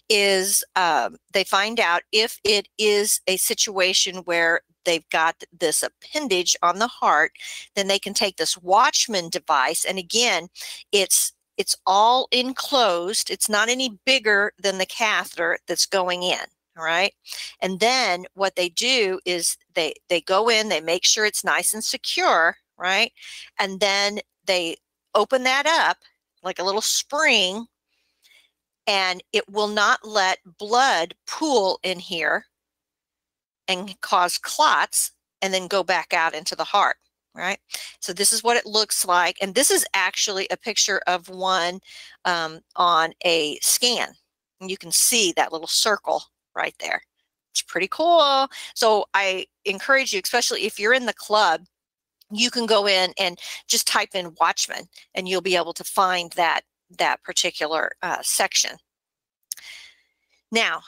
is um, they find out if it is a situation where they've got this appendage on the heart, then they can take this Watchman device. And again, it's it's all enclosed. It's not any bigger than the catheter that's going in all right and then what they do is they they go in they make sure it's nice and secure right? And then they open that up like a little spring and it will not let blood pool in here and cause clots and then go back out into the heart right? So this is what it looks like and this is actually a picture of one um, on a scan. And you can see that little circle right there. It's pretty cool. So I encourage you, especially if you're in the club, you can go in and just type in Watchman and you'll be able to find that that particular uh, section. Now,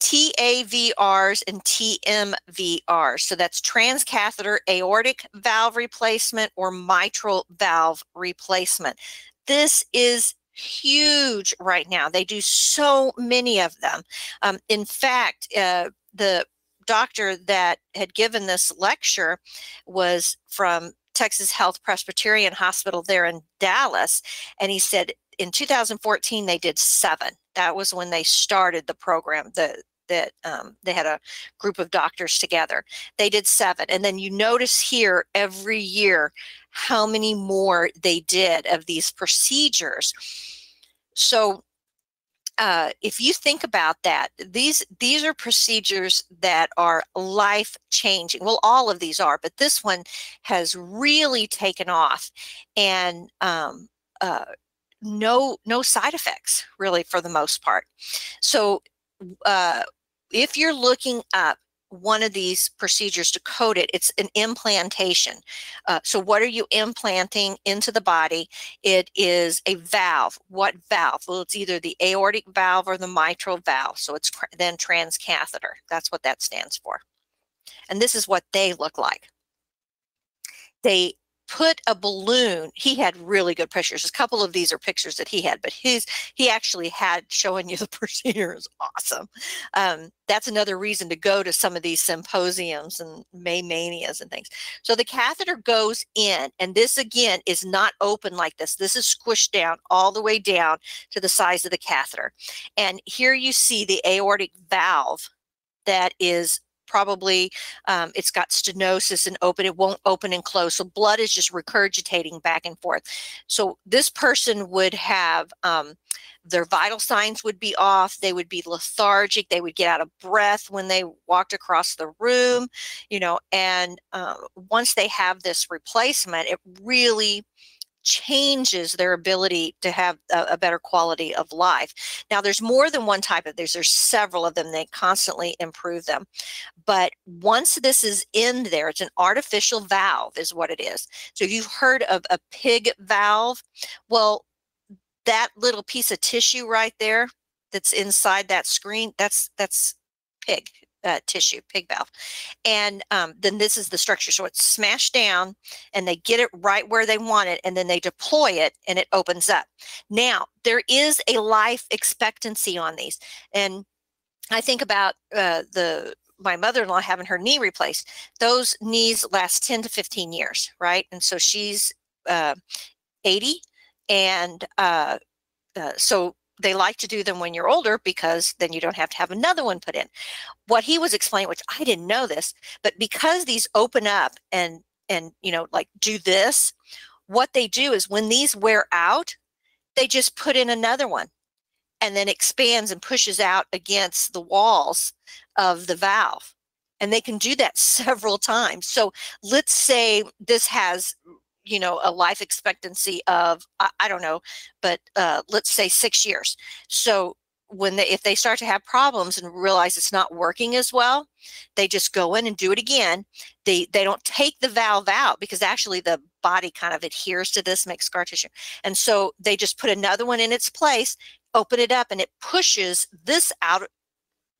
TAVRs and TMVRs. So that's transcatheter aortic valve replacement or mitral valve replacement. This is huge right now. They do so many of them. Um, in fact, uh, the doctor that had given this lecture was from Texas Health Presbyterian Hospital there in Dallas. And he said in 2014, they did seven. That was when they started the program, the, that um, they had a group of doctors together. They did seven. And then you notice here every year how many more they did of these procedures. So uh, if you think about that, these these are procedures that are life changing. Well, all of these are, but this one has really taken off, and um, uh, no no side effects really for the most part. So uh, if you're looking up one of these procedures to code it. It's an implantation. Uh, so, what are you implanting into the body? It is a valve. What valve? Well, it's either the aortic valve or the mitral valve. So, it's then transcatheter. That's what that stands for. And this is what they look like. They put a balloon he had really good pictures a couple of these are pictures that he had but his he actually had showing you the <laughs> procedure is awesome. Um, that's another reason to go to some of these symposiums and may manias and things. So the catheter goes in and this again is not open like this. This is squished down all the way down to the size of the catheter. And here you see the aortic valve that is probably um, it's got stenosis and open it won't open and close so blood is just regurgitating back and forth. So this person would have um, their vital signs would be off they would be lethargic they would get out of breath when they walked across the room you know and uh, once they have this replacement it really changes their ability to have a, a, better quality of life. Now, there's more than one type of there's there's several of them. They constantly improve them, but once this is in there, it's an artificial valve, is what it is. So you've heard of a pig valve. Well, that little piece of tissue right there that's inside that screen, that's that's pig uh, tissue, pig valve. And um, then this is the structure. So it's smashed down and they get it right where they want it and then they deploy it and it opens up. Now, there is a life expectancy on these. And I think about uh, the my mother-in-law having her knee replaced those knees last 10 to 15 years right and so she's uh, 80 and uh, uh, so they like to do them when you're older because then you don't have to have another one put in. What he was explaining, which I didn't know this, but because these open up and and you know like do this, what they do is when these wear out, they just put in another one and then expands and pushes out against the walls of the valve. And they can do that <laughs> several times. So let's say this has you know a life expectancy of I, I don't know, but uh, let's say six years. So when they if they start to have problems and realize it's not working as well, they just go in and do it again. They they don't take the valve out because actually the body kind of adheres to this, makes scar tissue, and so they just put another one in its place, open it up, and it pushes this out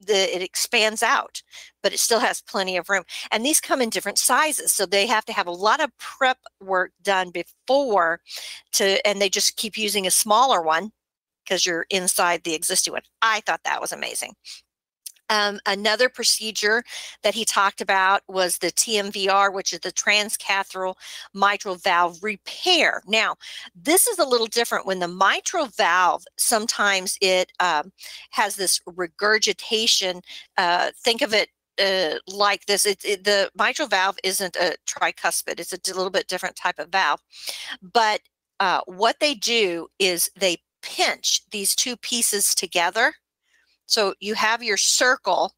the it expands out but it still has plenty of room and these come in different sizes so they have to have a lot of prep work done before to and they just keep using a smaller one because you're inside the existing one. I thought that was amazing um, another procedure that he talked about was the TMVR, which is the transcatheter mitral valve repair. Now, this is a little different. When the mitral valve, sometimes it um, has this regurgitation. Uh, think of it uh, like this. It, it, the mitral valve isn't a tricuspid. It's a little bit different type of valve. But uh, what they do is they pinch these two pieces together so you have your circle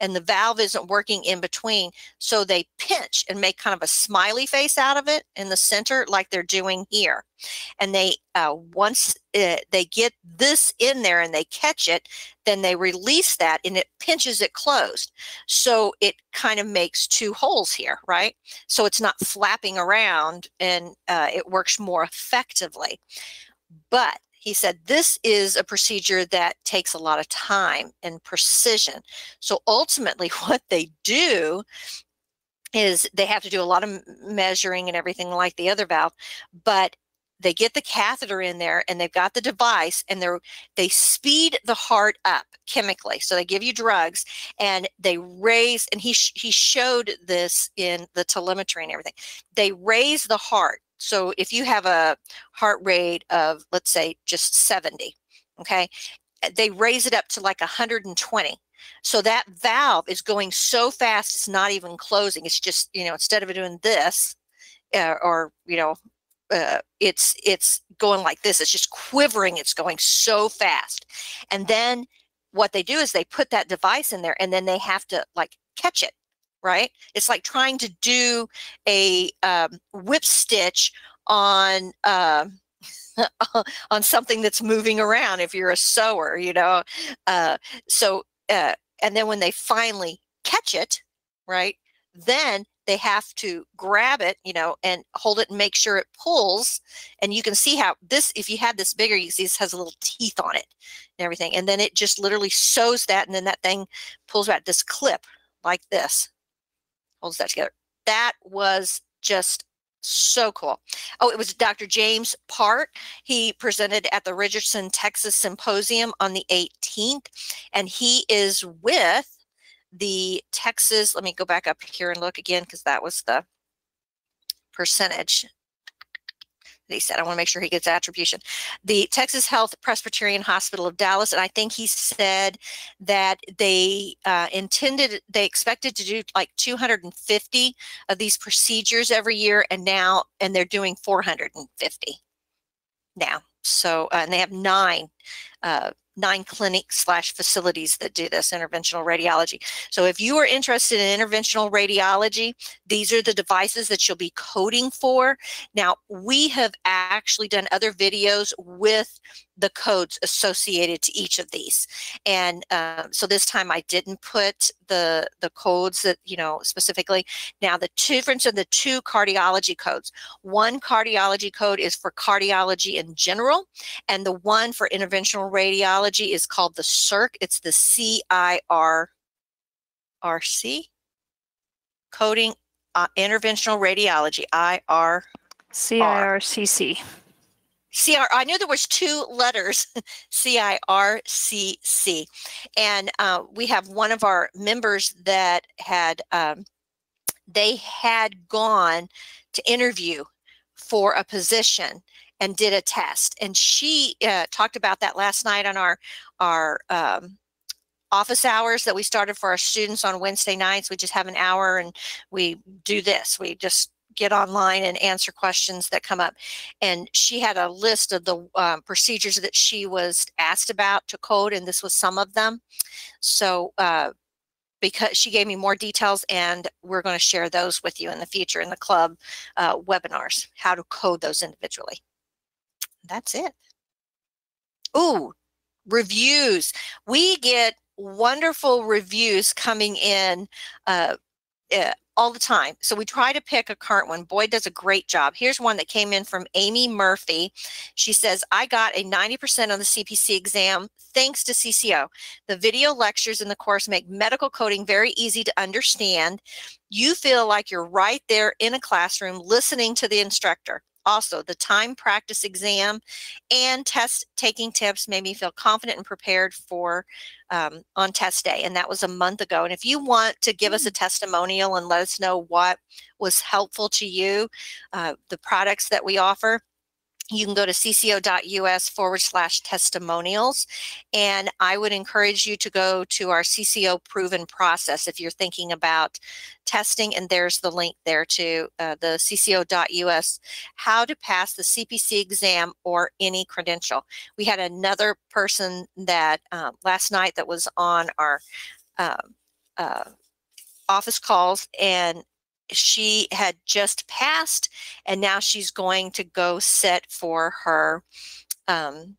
and the valve isn't working in between. So they pinch and make kind of a smiley face out of it in the center, like they're doing here. And they, uh, once it, they get this in there and they catch it, then they release that and it pinches it closed. So it kind of makes two holes here, right? So it's not flapping around and uh, it works more effectively. But he said this is a procedure that takes a lot of time and precision. So ultimately, <laughs> what they do is they have to do a lot of measuring and everything like the other valve, but they get the catheter in there and they've got the device and they're they speed the heart up chemically so they give you drugs and they raise and he sh- he showed this in the telemetry and everything they raise the heart so if you have a heart rate of, let's say, just 70, okay, eh, they raise it up to like 120. So that valve is going so fast, it's not even closing. It's just, you know, instead of doing this, uh, or, you know, uh, it's it's going like this. It's just quivering. It's going so fast. And then what they do is they put that device in there and then they have to like catch it right? It's like trying to do a um, whip stitch on uh, <laughs> on something that's moving around. If you're a sewer, you know. Uh, so uh, and then when they finally catch it, right? Then they have to grab it, you know, and hold it and make sure it pulls. And you can see how this, if you had this bigger, you see this has a little teeth on it and everything. And then it just literally sews that, and then that thing pulls out this clip like this holds that together. That was just so cool. Oh, it was Dr. James Part. He presented at the Richardson, Texas Symposium on the 18th, and he is with the Texas. Let me go back up here and look again because that was the percentage he said. I want to make sure he gets attribution. The Texas Health Presbyterian Hospital of Dallas, and I think he said that they uh, intended, they expected to do like 250 of these procedures every year, and now, and they're doing 450 now. So, uh, and they have nine uh, nine clinics slash facilities that do this interventional radiology. So if you are interested in interventional radiology, these are the devices that you'll be coding for. Now, we have actually done other videos with the codes associated to each of these. And um, so this time I didn't put the, the codes that, you know, specifically. Now the difference in the two cardiology codes, one cardiology code is for cardiology in general, and the one for interventional radiology is called the CIRC. It's the CIRRC coding uh, interventional radiology, IR. CIRCC. CR, I knew there was two letters, <laughs> C-I-R-C-C. And uh, we have one of our members that had, um, they had gone to interview for a position and did a test. And she uh, talked about that last night on our our um, office hours that we started for our students on Wednesday nights. We just have an hour and we do this. We just get online and answer questions that come up. And she had a list of the um, procedures that she was asked about to code, and this was some of them. So uh, because she gave me more details and we're going to share those with you in the future in the club uh, webinars, how to code those individually. That's it. Ooh, reviews. We get wonderful reviews coming in uh, uh, all the time. So we try to pick a current one. Boyd does a great job. Here's one that came in from Amy Murphy. She says, I got a 90% on the CPC exam thanks to CCO. The video lectures in the course make medical coding very easy to understand. You feel like you're right there in a classroom listening to the instructor. Also, the time practice exam and test taking tips made me feel confident and prepared for um, on test day. And that was a month ago. And if you want to give us a mm. testimonial and let us know what was helpful to you, uh, the products that we offer, you can go to cco.us forward slash testimonials. And I would encourage you to go to our CCO proven process if you're thinking about testing. And there's the link there to uh, the cco.us, how to pass the CPC exam or any credential. We had another person that uh, last night that was on our uh, uh office calls and she had just passed and now she's going to go sit for her um,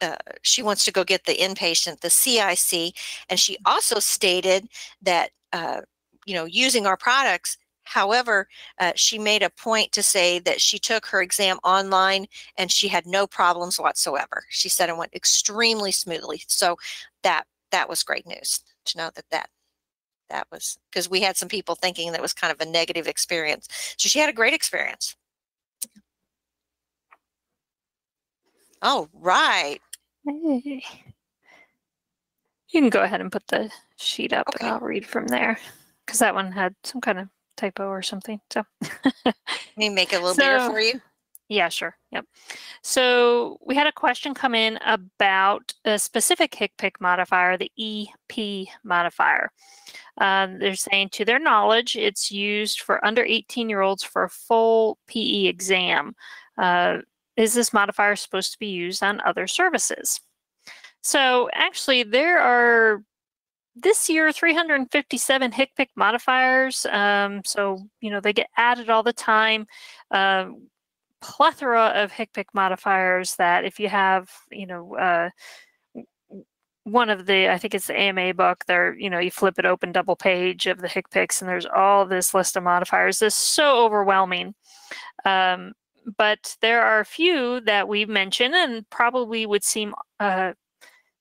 uh, she wants to go get the inpatient the cic and she also stated that uh, you know using our products however uh, she made a point to say that she took her exam online and she had no problems whatsoever. She said it went extremely smoothly. So that that was great news to know that that that was because we had some people thinking that was kind of a negative experience. So she had a great experience. Oh, right. Hey. You can go ahead and put the sheet up okay. and I'll read from there because that one had some kind of typo or something. So let me make it a little so, bigger for you. Yeah, sure. Yep. So we had a question come in about a specific HCPC modifier, the EP modifier. Um, they're saying, to their knowledge, it's used for under 18 year olds for a full PE exam. Uh, is this modifier supposed to be used on other services? So actually, there are this year 357 HCPC modifiers. Um, so, you know, they get added all the time. Uh, plethora of HCPC modifiers that if you have, you know, uh, one of the, I think it's the AMA book, there, you know, you flip it open double page of the HCPCs and there's all this list of modifiers. This is so overwhelming. Um, but there are a few that we've mentioned and probably would seem uh,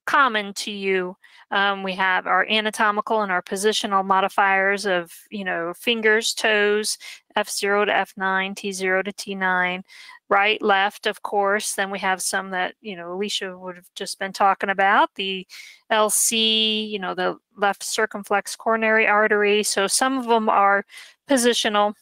common to you. Um, we have our anatomical and our positional modifiers of, you know, fingers, toes, F0 to F9, T0 to T9, right, left, of course. Then we have some that, you know, Alicia would have just been talking about, the LC, you know, the left circumflex coronary artery. So some of them are positional,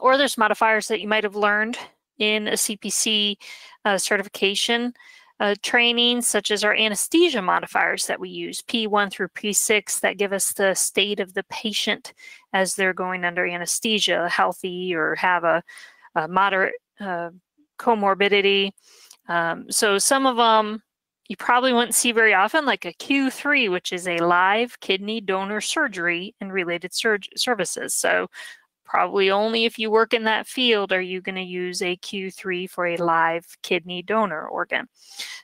or there's modifiers that you might have learned in a CPC uh, certification uh, training, such as our anesthesia modifiers that we use, P1 through P6, that give us the state of the patient as they're going under anesthesia, healthy or have a, a moderate uh, comorbidity. Um, so some of them you probably wouldn't see very often, like a Q3, which is a live kidney donor surgery and related services. So probably only if you work in that field are you going to use a Q3 for a live kidney donor organ.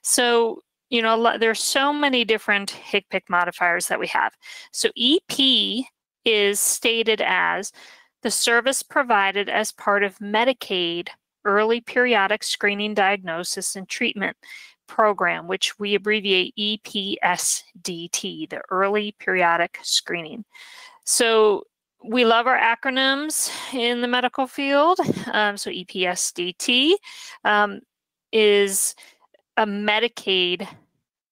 So, you know, there's so many different HCPC modifiers that we have. So EP is stated as the service provided as part of Medicaid early periodic screening diagnosis and treatment program, which we abbreviate EPSDT, the early periodic screening. So we love our acronyms in the medical field. Um, so EPSDT um, is a Medicaid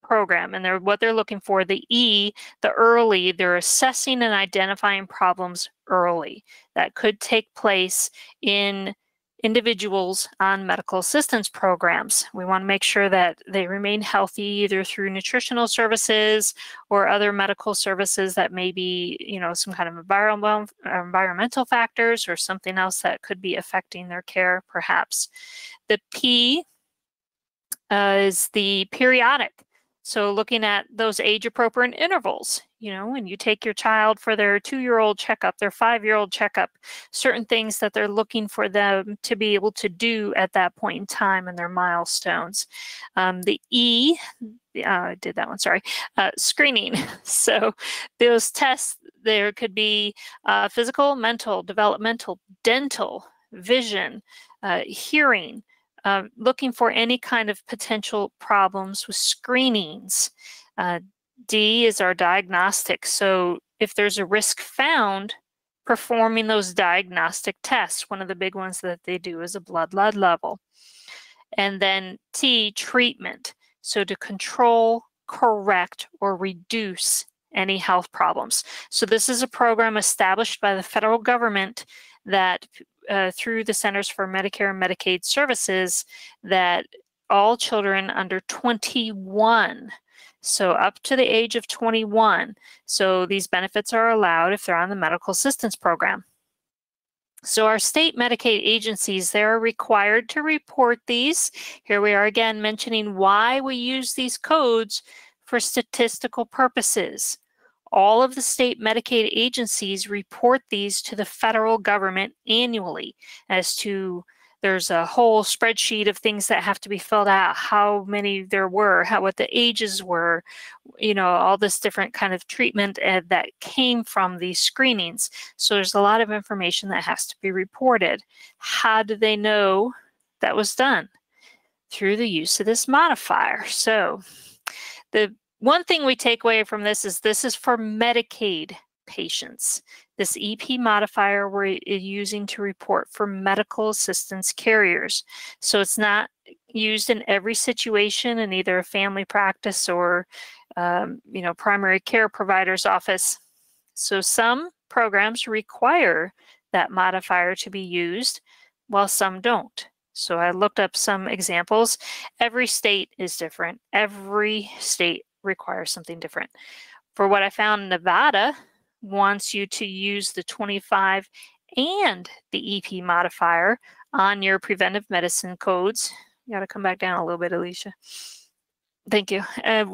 program, and they're what they're looking for. The E, the early, they're assessing and identifying problems early that could take place in individuals on medical assistance programs. We want to make sure that they remain healthy either through nutritional services or other medical services that may be, you know, some kind of environmental environmental factors or something else that could be affecting their care, perhaps. The P uh, is the periodic. So looking at those age appropriate intervals, you know, when you take your child for their two year old checkup, their five year old checkup, certain things that they're looking for them to be able to do at that point in time and their milestones. Um, the E, uh, I did that one, sorry, uh, screening. <laughs> so those tests, there could be uh, physical, mental, developmental, dental, vision, uh, hearing. Uh, looking for any kind of potential problems with screenings. Uh, D is our diagnostic. So if there's a risk found, performing those diagnostic tests, one of the big ones that they do is a blood lead level. And then T, treatment. So to control, correct, or reduce any health problems. So this is a program established by the federal government that uh, through the Centers for Medicare and Medicaid Services that all children under 21 so up to the age of 21. So these benefits are allowed if they're on the medical assistance program. So our state Medicaid agencies, they're required to report these. Here we are again mentioning why we use these codes for statistical purposes. All of the state Medicaid agencies report these to the federal government annually as to there's a whole spreadsheet of things that have to be filled out how many there were how what the ages were you know all this different kind of treatment uh, that came from these screenings. So there's a lot of information that has to be reported. How do they know that was done? Through the use of this modifier. So the one thing we take away from this is this is for medicaid patients this EP modifier we're using to report for medical assistance carriers. So it's not used in every situation in either a family practice or um, you know primary care provider's office. So some programs require that modifier to be used while some don't. So I looked up some examples. Every state is different. Every state requires something different. For what I found, Nevada wants you to use the 25 and the EP modifier on your preventive medicine codes. You got to come back down a little bit, Alicia. Thank you. Uh,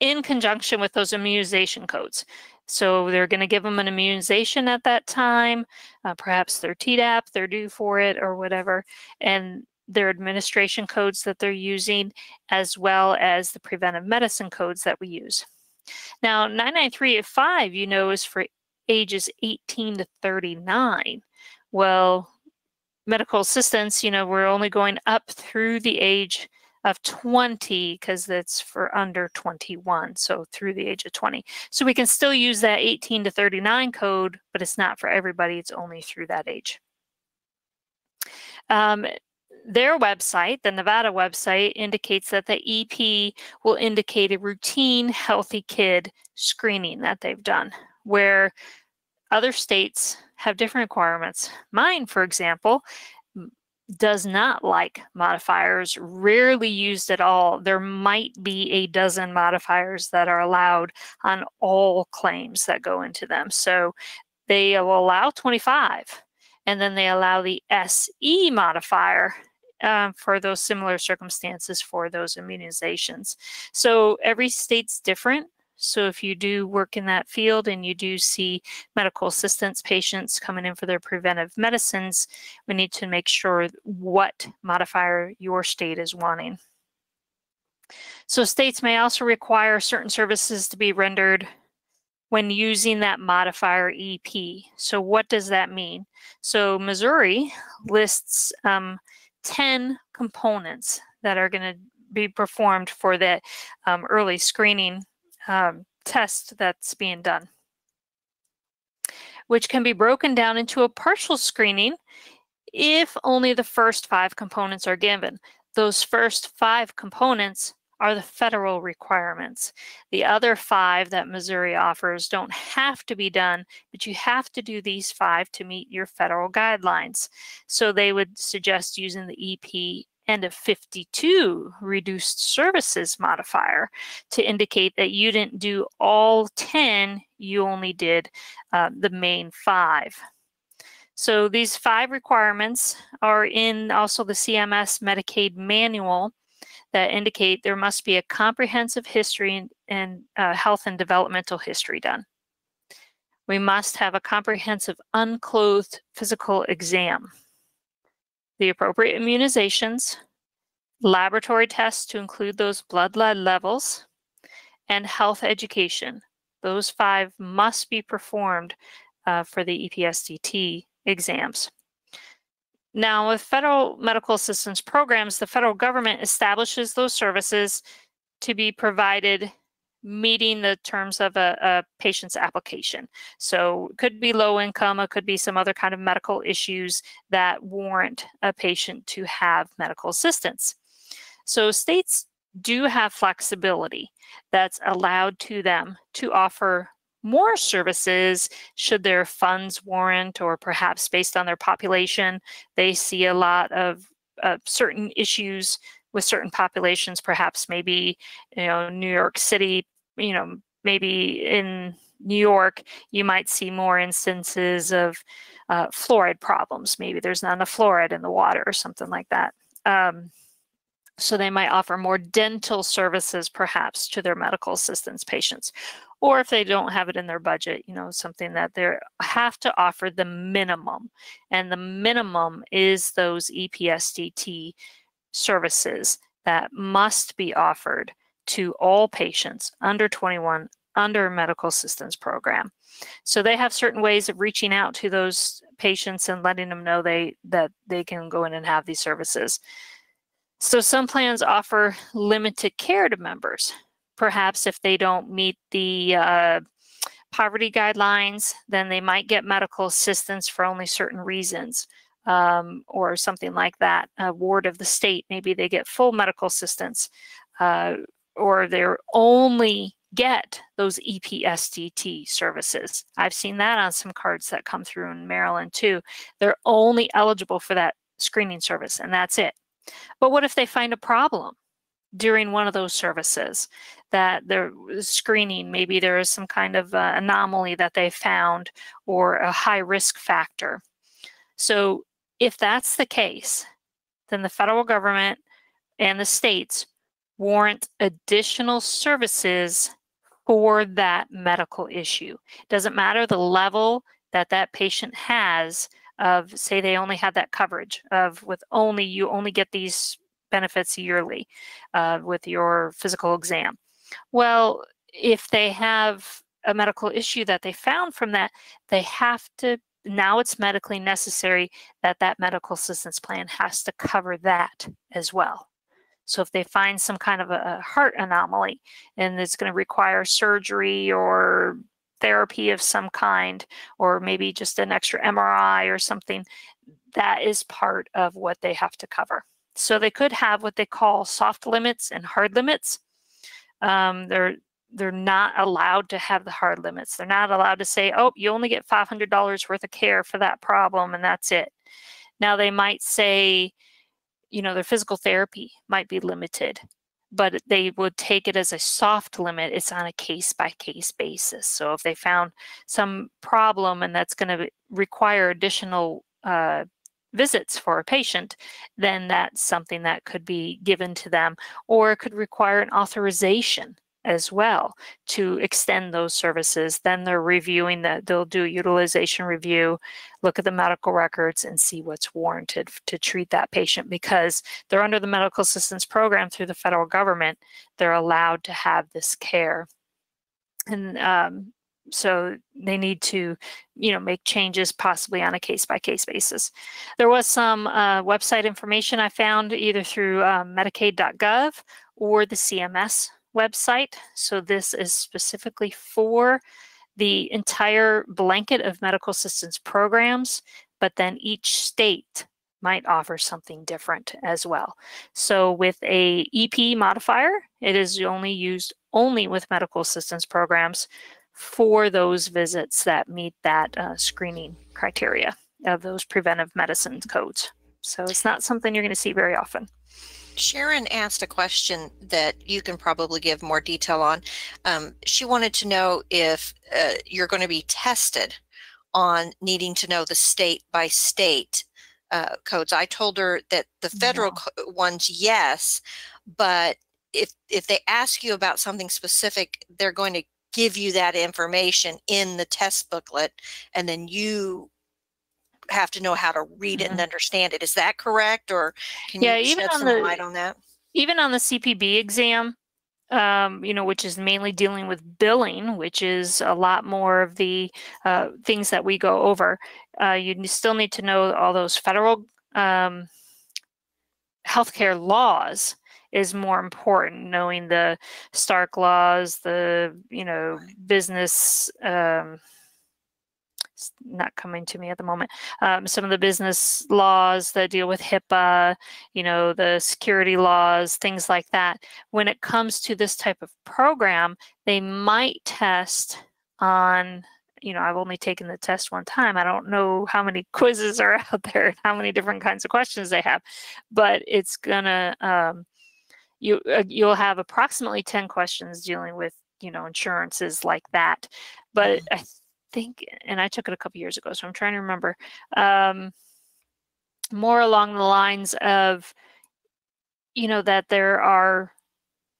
in conjunction with those immunization codes. So they're going to give them an immunization at that time, uh, perhaps their Tdap, they're due for it or whatever, and their administration codes that they're using, as well as the preventive medicine codes that we use. Now, 99385, you know, is for ages 18 to 39. Well, medical assistance, you know, we're only going up through the age of 20 because that's for under 21, so through the age of 20. So we can still use that 18 to 39 code, but it's not for everybody, it's only through that age. Um, their website, the Nevada website, indicates that the EP will indicate a routine healthy kid screening that they've done, where other states have different requirements. Mine, for example, does not like modifiers, rarely used at all. There might be a dozen modifiers that are allowed on all claims that go into them. So they will allow 25, and then they allow the SE modifier um, for those similar circumstances for those immunizations. So every state's different. So if you do work in that field and you do see medical assistance patients coming in for their preventive medicines, we need to make sure what modifier your state is wanting. So states may also require certain services to be rendered when using that modifier EP. So what does that mean? So Missouri lists um, 10 components that are going to be performed for the um, early screening um, test that's being done, which can be broken down into a partial screening if only the first five components are given. Those first five components are the federal requirements. The other five that Missouri offers don't have to be done, but you have to do these five to meet your federal guidelines. So they would suggest using the EP and a 52 reduced services modifier to indicate that you didn't do all 10, you only did uh, the main five. So these five requirements are in also the CMS Medicaid manual that indicate there must be a comprehensive history and, uh, health and developmental history done. We must have a comprehensive unclothed physical exam. The appropriate immunizations, laboratory tests to include those blood lead levels, and health education. Those five must be performed uh, for the EPSDT exams. Now, with federal medical assistance programs, the federal government establishes those services to be provided meeting the terms of a, a, patient's application. So it could be low income, it could be some other kind of medical issues that warrant a patient to have medical assistance. So states do have flexibility that's allowed to them to offer more services should their funds warrant, or perhaps based on their population, they see a lot of certain issues with certain populations. Perhaps maybe, you know, New York City, you know, maybe in New York, you might see more instances of uh, fluoride problems. Maybe there's not enough fluoride in the water or something like that. Um, so they might offer more dental services perhaps to their medical assistance patients or if they don't have it in their budget, you know, something that they have to offer the minimum. And the minimum is those EPSDT services that must be offered to all patients under 21 under a medical assistance program. So they have certain ways of reaching out to those patients and letting them know they that they can go in and have these services. So some plans offer limited care to members perhaps if they don't meet the uh, poverty guidelines, then they might get medical assistance for only certain reasons um, or something like that. A ward of the state, maybe they get full medical assistance uh, or they're only get those EPSDT services. I've seen that on some cards that come through in Maryland too. They're only eligible for that screening service and that's it. But what if they find a problem? During one of those services that they're screening maybe there is some kind of uh, anomaly that they found or a high risk factor. So if that's the case then the federal government and the states warrant additional services for that medical issue. Doesn't matter the level that that patient has of say they only had that coverage of with only you only get these benefits yearly uh, with your physical exam. Well, if they have a medical issue that they found from that, they have to now it's medically necessary that that medical assistance plan has to cover that as well. So if they find some kind of a heart anomaly and it's going to require surgery or therapy of some kind, or maybe just an extra MRI or something, that is part of what they have to cover. So they could have what they call soft limits and hard limits. Um, they're they're not allowed to have the hard limits. They're not allowed to say, "Oh, you only get $500 worth of care for that problem, and that's it." Now they might say, you know, their physical therapy might be limited, but they would take it as a soft limit. It's on a case by case basis. So if they found some problem and that's going to require additional uh, visits for a patient, then that's something that could be given to them or it could require an authorization as well to extend those services. Then they're reviewing that, they'll do a utilization review, look at the medical records and see what's warranted to treat that patient because they're under the medical assistance program through the federal government. They're allowed to have this care. And um, so they need to you know make changes possibly on a case by case basis there was some uh, website information i found either through um, medicaid.gov or the cms website so this is specifically for the entire blanket of medical assistance programs but then each state might offer something different as well. So with a EP modifier, it is only used only with medical assistance programs for those visits that meet that uh, screening criteria of those preventive medicine codes. So it's not something you're going to see very often. Sharon asked a question that you can probably give more detail on. Um, she wanted to know if uh, you're going to be tested on needing to know the state by state uh, codes. I told her that the federal ones, yes, but if if they ask you about something specific, they're going to give you that information in the test booklet, and then you have to know how to read it Mm-hmm. and understand it. Is that correct, or can Yeah, you even shed on some the- light on that? even on the CPB exam, um, you know, which is mainly dealing with billing, which is a lot more of the uh, things that we go over, uh, you still need to know all those federal um, healthcare laws is more important. Knowing the Stark laws, the you know business. Um, not coming to me at the moment. Um, some of the business laws that deal with HIPAA, you know, the security laws, things like that. When it comes to this type of program, they might test on, you know, I've only taken the test one time. I don't know how many <laughs> quizzes are out there, and how many different kinds of questions they have, but it's gonna, um, you uh, you'll have approximately 10 questions dealing with, you know, insurances like that. But I think, and I took it a couple years ago, so I'm trying to remember. Um, more along the lines of you know that there are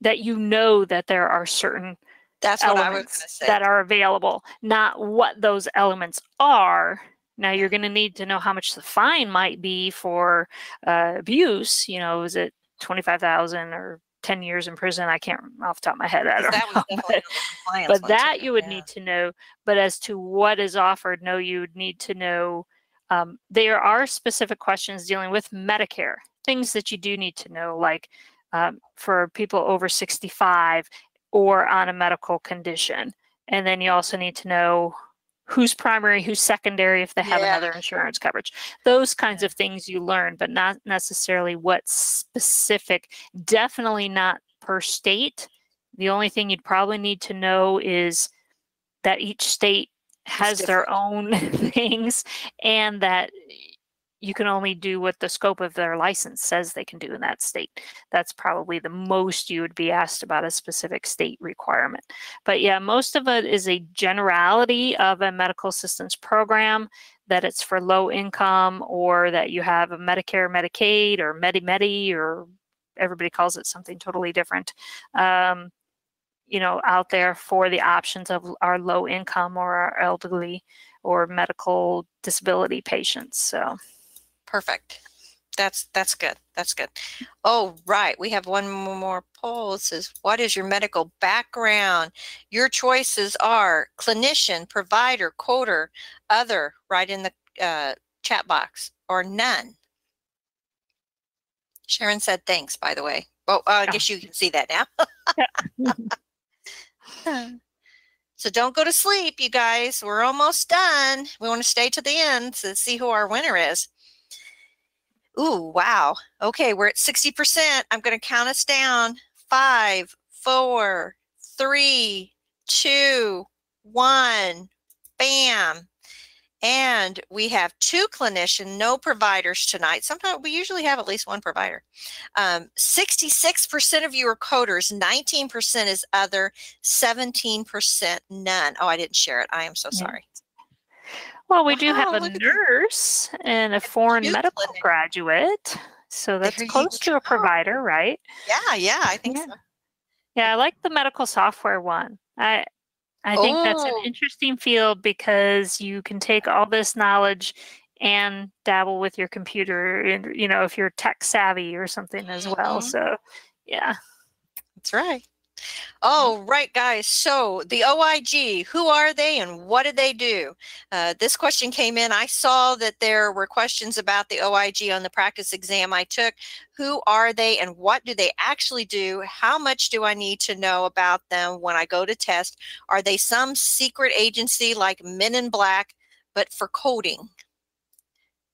that you know that there are certain That's what I was going elements that are available not what those elements are now you're going to need to know how much the fine might be for uh, abuse you know is it 25000 or 10 years in prison i can't off the top of my head i don't that know but- <laughs> definitely on the compliance but that too. you would Yeah. need to know but as to what is offered no you would need to know um, there are specific questions dealing with medicare things that you do need to know like um, for people over 65 or on a medical condition and then you also need to know who's primary who's secondary if they have Yeah. another insurance coverage those kinds Yeah. of things you learn but not necessarily what specific definitely not per state the only thing you'd probably need to know is that each state has their own <laughs> things and that you can only do what the scope of their license says they can do in that state. That's probably the most you would be asked about a specific state requirement. But yeah, most of it is a generality of a medical assistance program that it's for low income or that you have a Medicare, Medicaid, or Medi-Medi, or everybody calls it something totally different. Um, you know, out there for the options of our low income or our elderly or medical disability patients. So. Perfect. That's that's good. That's good. Oh, right. We have one more poll. It says, "What is your medical background?" Your choices are clinician, provider, coder, other. Right in the uh, chat box, or none. Sharon said, "Thanks." By the way. Well, uh, I guess you can see that now. <laughs> So don't go to sleep, you guys. We're almost done. We want to stay to the end to see who our winner is. Ooh, wow. Okay, we're at 60%. I'm going to count us down. Five, four, three, two, one. Bam. And we have two clinician, no providers tonight. Sometimes we usually have at least one provider. Um, 66% of you are coders, 19% is other, 17% none. Oh, I didn't share it. I am so sorry. Well, we do have a nurse and a foreign medical clinic- graduate. So that's close to a provider, right? Yeah, yeah, I think Yeah. so. Yeah, I like the medical software one. I I think that's an Oh. interesting field because you can take all this knowledge and dabble with your computer and you know if you're tech savvy or something as well. Mhm. So yeah. That's right. Oh, right, guys. So the OIG, who are they and what did they do? Uh, this question came in. I saw that there were questions about the OIG on the practice exam I took. Who are they and what do they actually do? How much do I need to know about them when I go to test? Are they some secret agency like Men in Black, but for coding?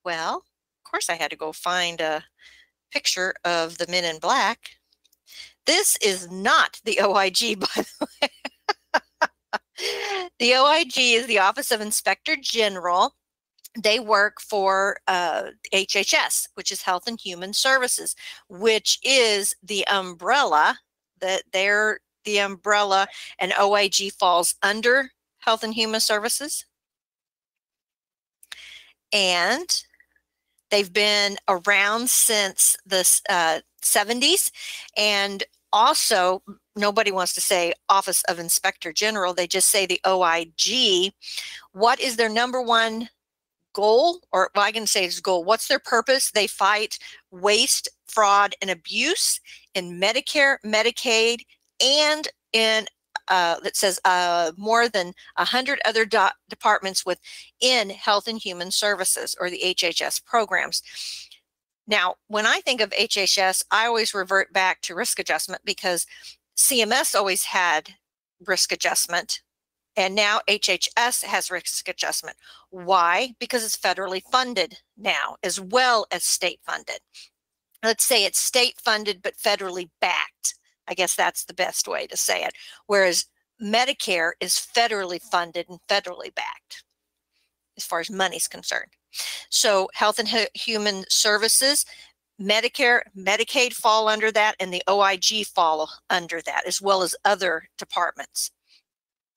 Well, of course, I had to go find a picture of the men in black. This is not the OIG, <laughs> by the way. the OIG is the Office of Inspector General. They work for uh, HHS, which is Health and Human Services, which is the umbrella that they're the umbrella and OIG falls under Health and Human Services. And they've been around since the uh, 70s. And also, nobody wants to say Office of Inspector General, they just say the OIG. What is their number one goal? Or well, I can say it's goal. What's their purpose? They fight waste, fraud, and abuse in Medicare, Medicaid, and in uh, that says uh, more than 100 other departments within Health and Human Services or the HHS programs. Now, when I think of HHS, I always revert back to risk adjustment because CMS always had risk adjustment and now HHS has risk adjustment. Why? Because it's federally funded now as well as state funded. Let's say it's state funded but federally backed. I guess that's the best way to say it. Whereas Medicare is federally funded and federally backed as far as money's concerned. So, Health and H- Human Services, Medicare, Medicaid fall under that, and the OIG fall under that, as well as other departments.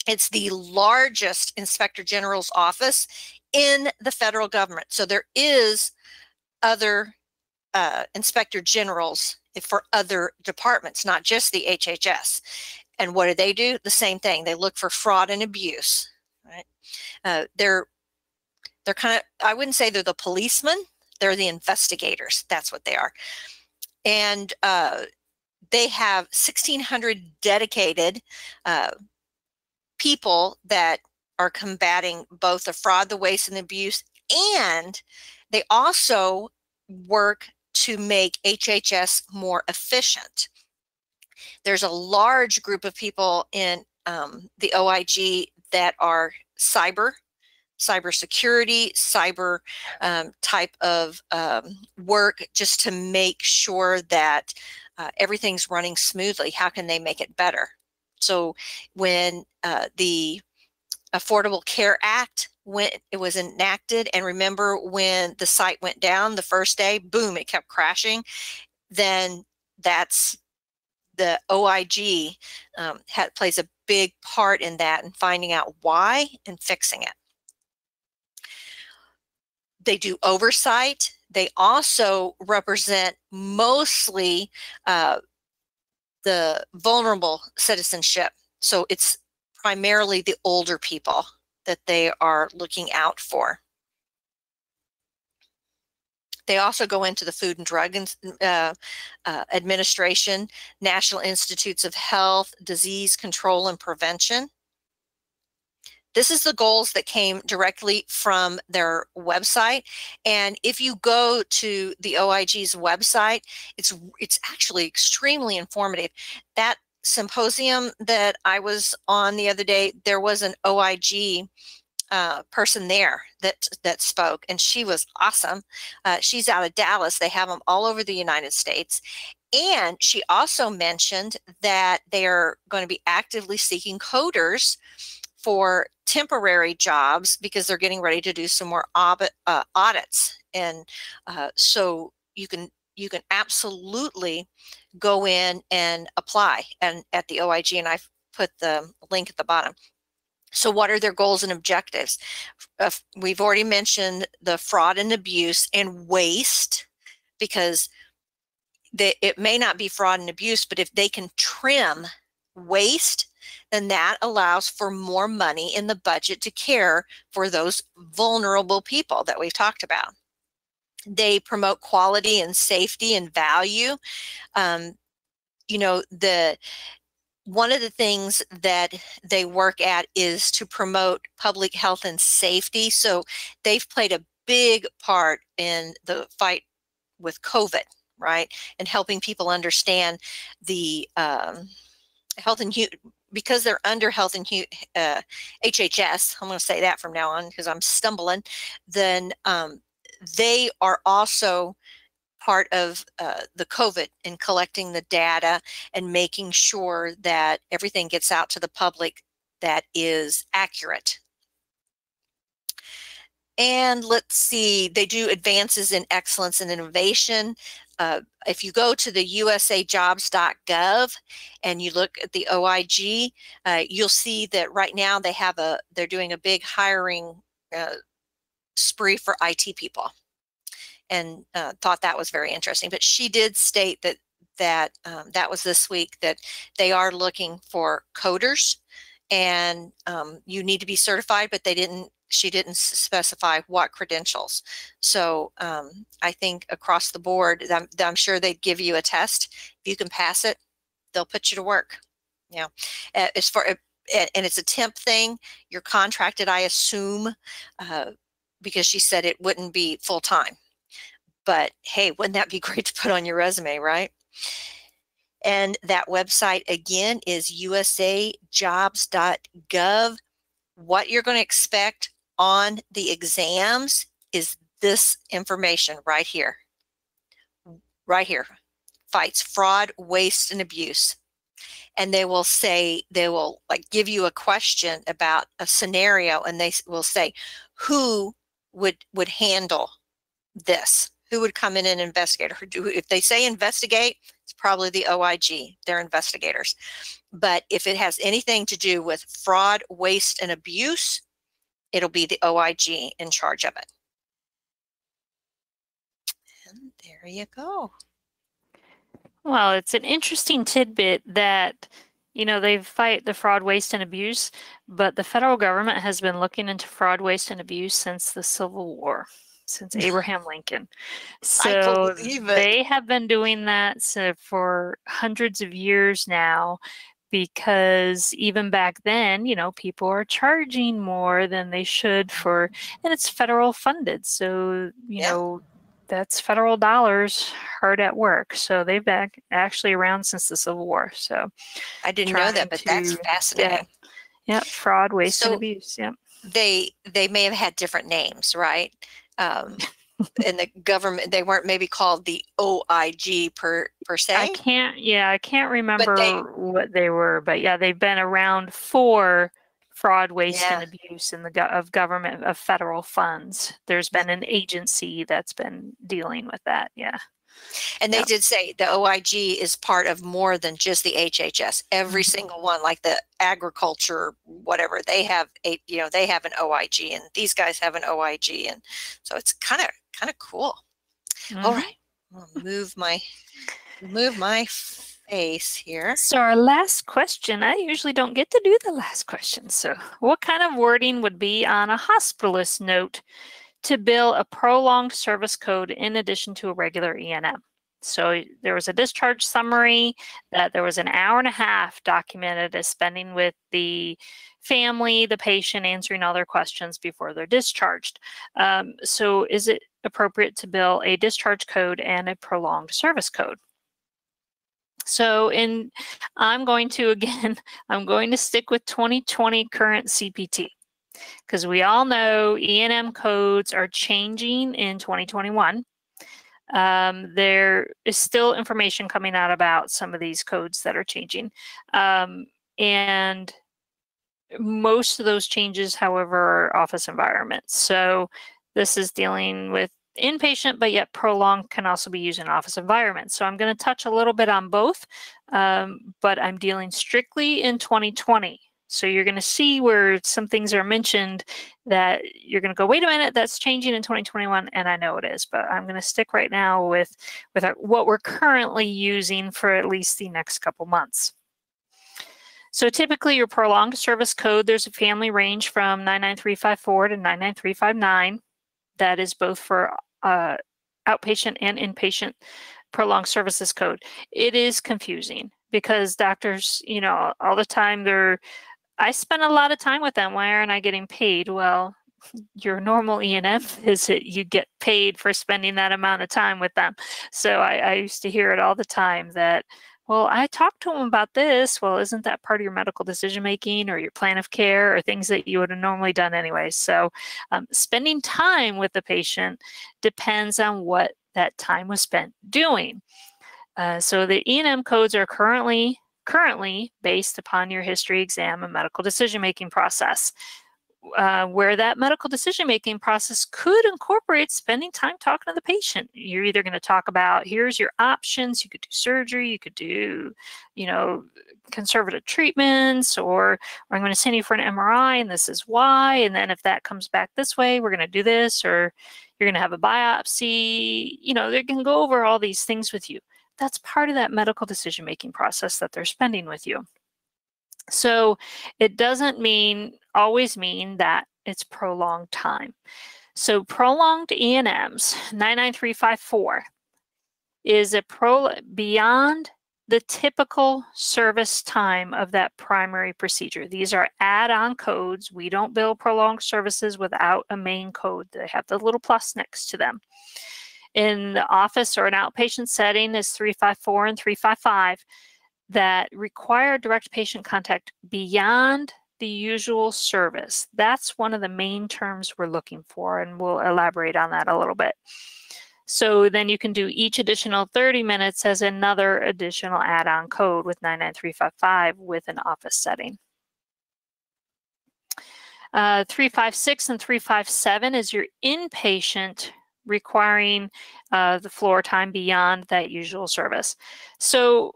It's the largest inspector general's office in the federal government. So, there is other uh, inspector generals for other departments, not just the HHS. And what do they do? The same thing. They look for fraud and abuse. Right? Uh, they're they're kind of I wouldn't say they're the policemen. They're the investigators. That's what they are. And uh, they have 1,600 dedicated uh, people that are combating both the fraud, the waste, and the abuse. And they also work to make HHS more efficient. There's a large group of people in um, the OIG that are cyber, cybersecurity, cyber um, type of um, work just to make sure that uh, everything's running smoothly. How can they make it better? So when uh, the Affordable Care Act when it was enacted and remember when the site went down the first day boom it kept crashing then that's the oig um, had, plays a big part in that and finding out why and fixing it they do oversight they also represent mostly uh, the vulnerable citizenship so it's primarily the older people that they are looking out for. They also go into the Food and Drug uh, uh, Administration, National Institutes of Health, Disease Control and Prevention. This is the goals that came directly from their website. And if you go to the OIG's website, it's it's actually extremely informative. That symposium that I was on the other day, there was an OIG uh, person there that that spoke, and she was awesome. Uh, she's out of Dallas. They have them all over the United States. And she also mentioned that they are going to be actively seeking coders for temporary jobs because they're getting ready to do some more uh, audits. And uh, so you can you can absolutely go in and apply and at the OIG and I've put the link at the bottom. So what are their goals and objectives? Uh, we've already mentioned the fraud and abuse and waste because they, it may not be fraud and abuse, but if they can trim waste, then that allows for more money in the budget to care for those vulnerable people that we've talked about. They promote quality and safety and value. Um, you know, the one of the things that they work at is to promote public health and safety. So they've played a big part in the fight with COVID, right? And helping people understand the um, health and because they're under health and uh, HHS. I'm going to say that from now on because I'm stumbling. Then um, they are also part of uh, the COVID in collecting the data and making sure that everything gets out to the public that is accurate. And let's see, they do advances in excellence and innovation. Uh, if you go to the usajobs.gov and you look at the OIG, uh, you'll see that right now they have a, they're doing a big hiring uh, spree for IT people and uh, thought that was very interesting. But she did state that that um, that was this week that they are looking for coders and um, you need to be certified, but they didn't she didn't specify what credentials. So um, I think across the board, I'm, I'm, sure they'd give you a test. If you can pass it, they'll put you to work. Yeah. As far and it's a temp thing, you're contracted, I assume, uh, because she said it wouldn't be full time. But hey, wouldn't that be <laughs> great to put on your resume, right? And that website again is usajobs.gov. What you're going to expect on the exams is this information right here. Right here. Fights fraud, waste, and abuse. And they will say, they will like give you a question about a scenario and they will say, who would would handle this? Who would come in and investigate? If they say investigate, it's probably the OIG. They're investigators. But if it has anything to do with fraud, waste, and abuse, it'll be the OIG in charge of it. And there you go. Well, it's an interesting tidbit that, you know, they fight the fraud, waste, and abuse, but the federal government has been looking into fraud, waste, and abuse since the Civil War, since <sighs> Abraham Lincoln. So they have been doing that so for hundreds of years now because even back then, you know, people are charging more than they should for, and it's federal funded. So, you yeah. know, that's federal dollars hard at work. So they've been actually around since the Civil War. So I didn't know that, but to, that's fascinating. Yeah, yep, fraud, waste, so and abuse. Yep. They they may have had different names, right? Um, in the government they weren't maybe called the OIG per per se. I can't yeah, I can't remember they, what they were, but yeah, they've been around for fraud, waste yeah. and abuse in the go- of government of federal funds. There's been an agency that's been dealing with that. Yeah. And they yep. did say the OIG is part of more than just the HHS. Every mm-hmm. single one, like the agriculture, whatever, they have a you know they have an OIG, and these guys have an OIG, and so it's kind of kind of cool. Mm-hmm. All right, I'll move my move my face here. So our last question, I usually don't get to do the last question. So what kind of wording would be on a hospitalist note to bill a prolonged service code in addition to a regular E&M. So there was a discharge summary that there was an hour and a half documented as spending with the family, the patient, answering all their questions before they're discharged. Um, so is it appropriate to bill a discharge code and a prolonged service code? So in, I'm going to, <laughs> again, I'm going to stick with 2020 current CPT because we all know E&M codes are changing in 2021. Um, there is still information coming out about some of these codes that are changing. Um, and most of those changes, however, are office environments. So this is dealing with inpatient, but yet prolonged can also be used in office environments. So I'm going to touch a little bit on both, um, but I'm dealing strictly in 2020. So you're going to see where some things are mentioned that you're going to go, wait a minute, that's changing in 2021, and I know it is, but I'm going to stick right now with with our, what we're currently using for at least the next couple months. So typically your prolonged service code, there's a family range from 99354 to 99359. That is both for uh, outpatient and inpatient prolonged services code. It is confusing because doctors, you know, all the time they're I spend a lot of time with them. Why aren't I getting paid? Well, <laughs> your normal E&M visit, you get paid for spending that amount of time with them. So I, I used to hear it all the time that, well, I talked to him about this. Well, isn't that part of your medical decision making or your plan of care or things that you would have normally done anyway? So, um, spending time with the patient depends on what that time was spent doing. Uh, so, the E&M codes are currently currently based upon your history exam and medical decision making process uh, where that medical decision making process could incorporate spending time talking to the patient. You're either going to talk about here's your options. You could do surgery, you could do, you know, conservative treatments, or, or I'm going to send you for an MRI and this is why. And then if that comes back this way, we're going to do this, or you're going to have a biopsy. You know, they can go over all these things with you. That's part of that medical decision making process that they're spending with you. So it doesn't mean always mean that it's prolonged time. So prolonged E&Ms 99354 is a pro beyond the typical service time of that primary procedure. These are add-on codes. We don't bill prolonged services without a main code. They have the little plus next to them. In the office or an outpatient setting is 354 and 355 that require direct patient contact beyond the usual service. That's one of the main terms we're looking for, and we'll elaborate on that a little bit. So then you can do each additional 30 minutes as another additional add-on code with 99355 with an office setting. Uh, 356 and 357 is your inpatient requiring uh, the floor time beyond that usual service. So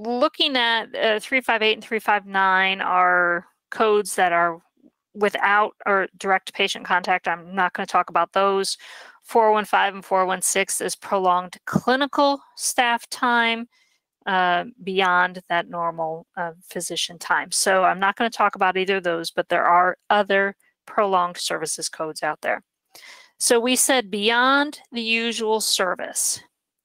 looking at uh, 358 and 359 are codes that are without or direct patient contact. I'm not going to talk about those. 415 and 416 is prolonged clinical staff time uh, beyond that normal uh, physician time. So I'm not going to talk about either of those, but there are other prolonged services codes out there. So we said beyond the usual service.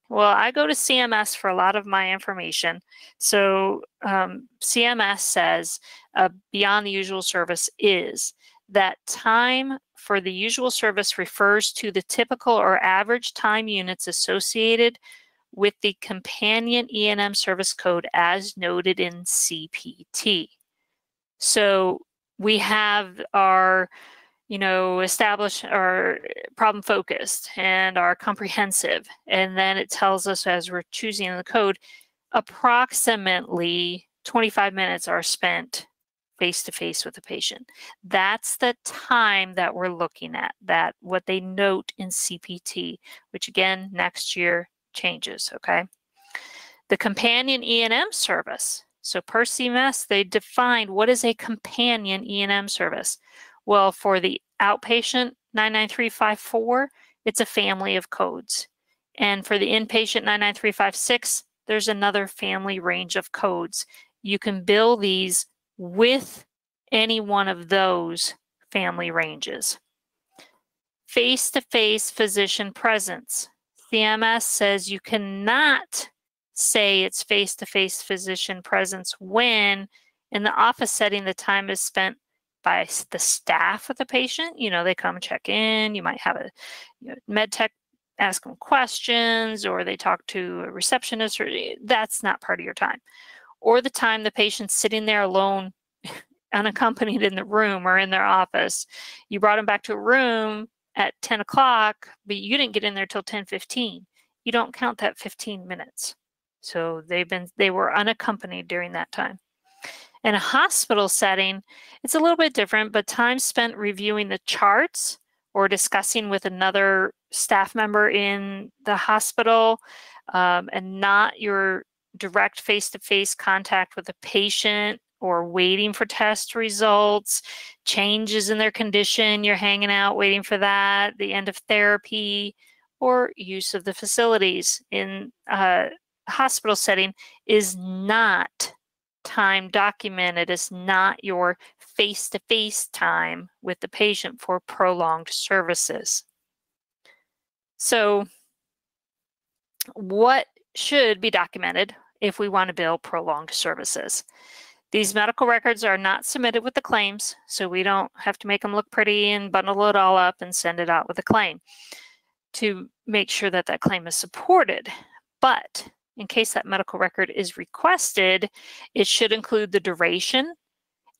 Well, I go to CMS for a lot of my information. So um, CMS says uh, beyond the usual service is that time for the usual service refers to the typical or average time units associated with the companion E&M service code as noted in CPT. So we have our you know, establish our eh, problem focused and are comprehensive. And then it tells us as we're choosing the code, approximately 25 minutes are spent face to face with the patient. That's the time that we're looking at, that what they note in CPT, which again, next year changes, okay? The companion E&M service. So per CMS, they defined what is a companion E&M service. Well, for the outpatient 99354, it's a family of codes. And for the inpatient 99356, there's another family range of codes. You can bill these with any one of those family ranges. Face to face physician presence. CMS says you cannot say it's face to face physician presence when in the office setting the time is spent by the staff of the patient. You know, they come check in. You might have a you know, med tech ask them questions, or they talk to a receptionist, or eh, that's not part of your time. Or the time the patient's sitting there alone, <laughs> unaccompanied in the room or in their office. You brought them back to a room at 10 o'clock, but you didn't get in there till 10:15. You don't count that 15 minutes. So they've been they were unaccompanied during that time. In a hospital setting, it's a little bit different, but time spent reviewing the charts or discussing with another staff member in the hospital um, and not your direct face to face contact with a patient or waiting for test results, changes in their condition, you're hanging out waiting for that, the end of therapy, or use of the facilities in a hospital setting is not time documented is not your face to face time with the patient for prolonged services. So, what should be documented if we want to bill prolonged services? These medical records are not submitted with the claims, so we don't have to make them look pretty and bundle it all up and send it out with a claim to make sure that that claim is supported. But in case that medical record is requested, it should include the duration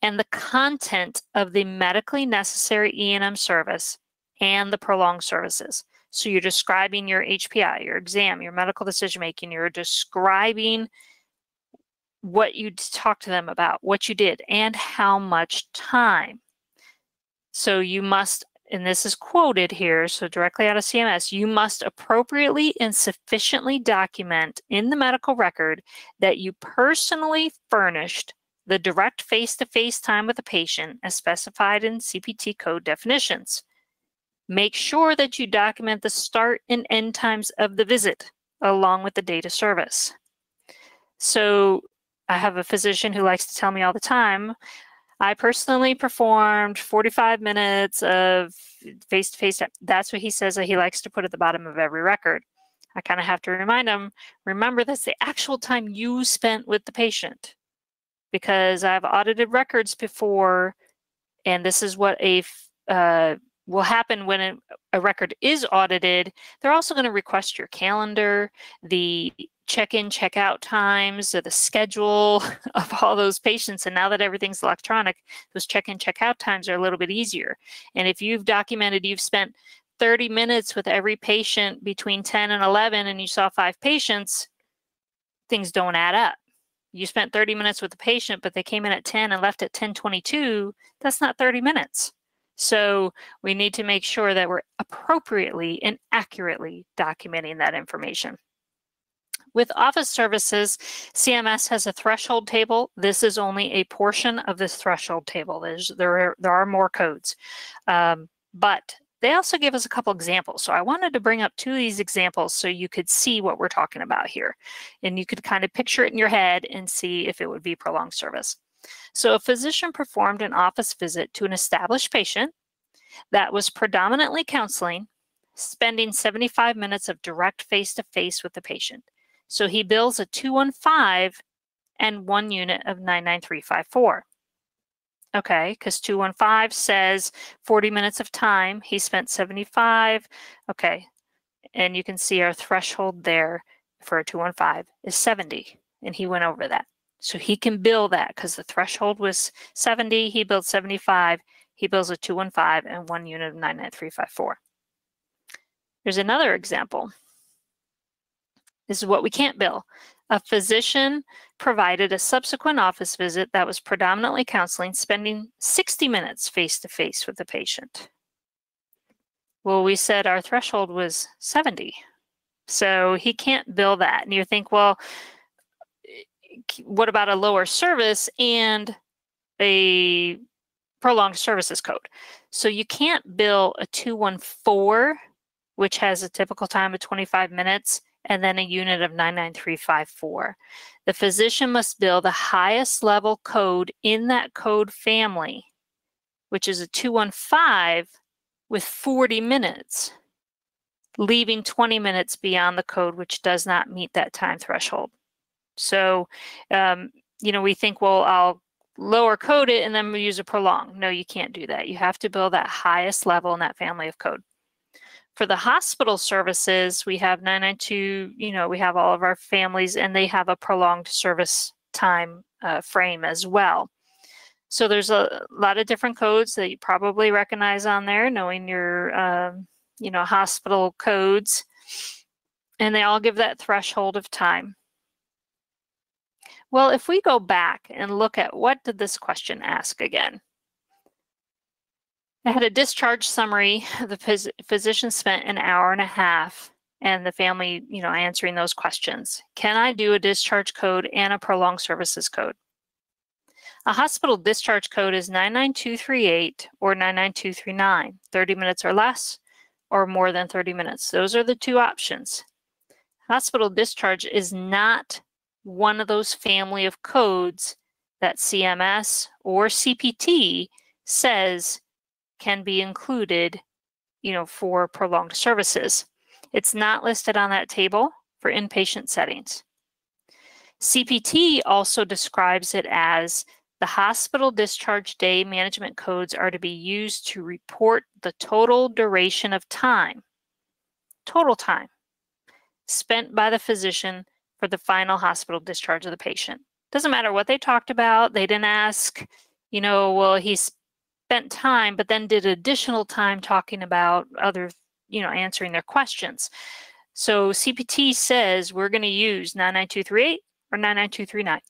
and the content of the medically necessary E&M service and the prolonged services. So you're describing your HPI, your exam, your medical decision making, you're describing what you talked to them about, what you did, and how much time. So you must, and this is quoted here, so directly out of CMS, you must appropriately and sufficiently document in the medical record that you personally furnished the direct face-to-face time with the patient as specified in CPT code definitions. Make sure that you document the start and end times of the visit along with the data service. So I have a physician who likes to tell me all the time, I personally performed 45 minutes of face to face. That's what he says that he likes to put at the bottom of every record. I kind of have to remind him remember, that's the actual time you spent with the patient because I've audited records before, and this is what a uh, will happen when a, a record is audited. They're also going to request your calendar, the check-in, check-out times, or the schedule <laughs> of all those patients. And now that everything's electronic, those check-in, check-out times are a little bit easier. And if you've documented you've spent 30 minutes with every patient between 10 and 11 and you saw five patients, things don't add up. You spent 30 minutes with the patient, but they came in at 10 and left at 1022. That's not 30 minutes. So we need to make sure that we're appropriately and accurately documenting that information. With office services, CMS has a threshold table. This is only a portion of this threshold table. There's, there, are, there are more codes. Um, but they also give us a couple examples. So I wanted to bring up two of these examples so you could see what we're talking about here. And you could kind of picture it in your head and see if it would be prolonged service. So a physician performed an office visit to an established patient that was predominantly counseling, spending 75 minutes of direct face-to-face -face with the patient. So he bills a 215 and one unit of 99354. Okay, because 215 says 40 minutes of time. He spent 75. Okay, and you can see our threshold there for a 215 is 70, and he went over that. So he can bill that because the threshold was 70, he billed 75, he bills a 215 and one unit of 99354. There's another example. This is what we can't bill. A physician provided a subsequent office visit that was predominantly counseling, spending 60 minutes face to face with the patient. Well, we said our threshold was 70. So he can't bill that. And you think, well, what about a lower service and a prolonged services code? So you can't bill a 214, which has a typical time of 25 minutes, and then a unit of 99354. The physician must bill the highest level code in that code family, which is a 215 with 40 minutes, leaving 20 minutes beyond the code, which does not meet that time threshold. So, um, you know, we think, well, I'll lower code it and then we use a prolong. No, you can't do that. You have to build that highest level in that family of code. For the hospital services, we have 992, you know, we have all of our families and they have a prolonged service time uh, frame as well. So there's a lot of different codes that you probably recognize on there, knowing your, um, you know, hospital codes. And they all give that threshold of time. Well, if we go back and look at what did this question ask again? I had a discharge summary. The phys physician spent an hour and a half and the family, you know, answering those questions. Can I do a discharge code and a prolonged services code? A hospital discharge code is 99238 or 99239, 30 minutes or less or more than 30 minutes. Those are the two options. Hospital discharge is not one of those family of codes that CMS or CPT says can be included, you know, for prolonged services. It's not listed on that table for inpatient settings. CPT also describes it as the hospital discharge day management codes are to be used to report the total duration of time, total time, spent by the physician for the final hospital discharge of the patient. Doesn't matter what they talked about. They didn't ask, you know, well, he spent time, but then did additional time talking about other, you know, answering their questions. So CPT says we're going to use 99238 or 99239.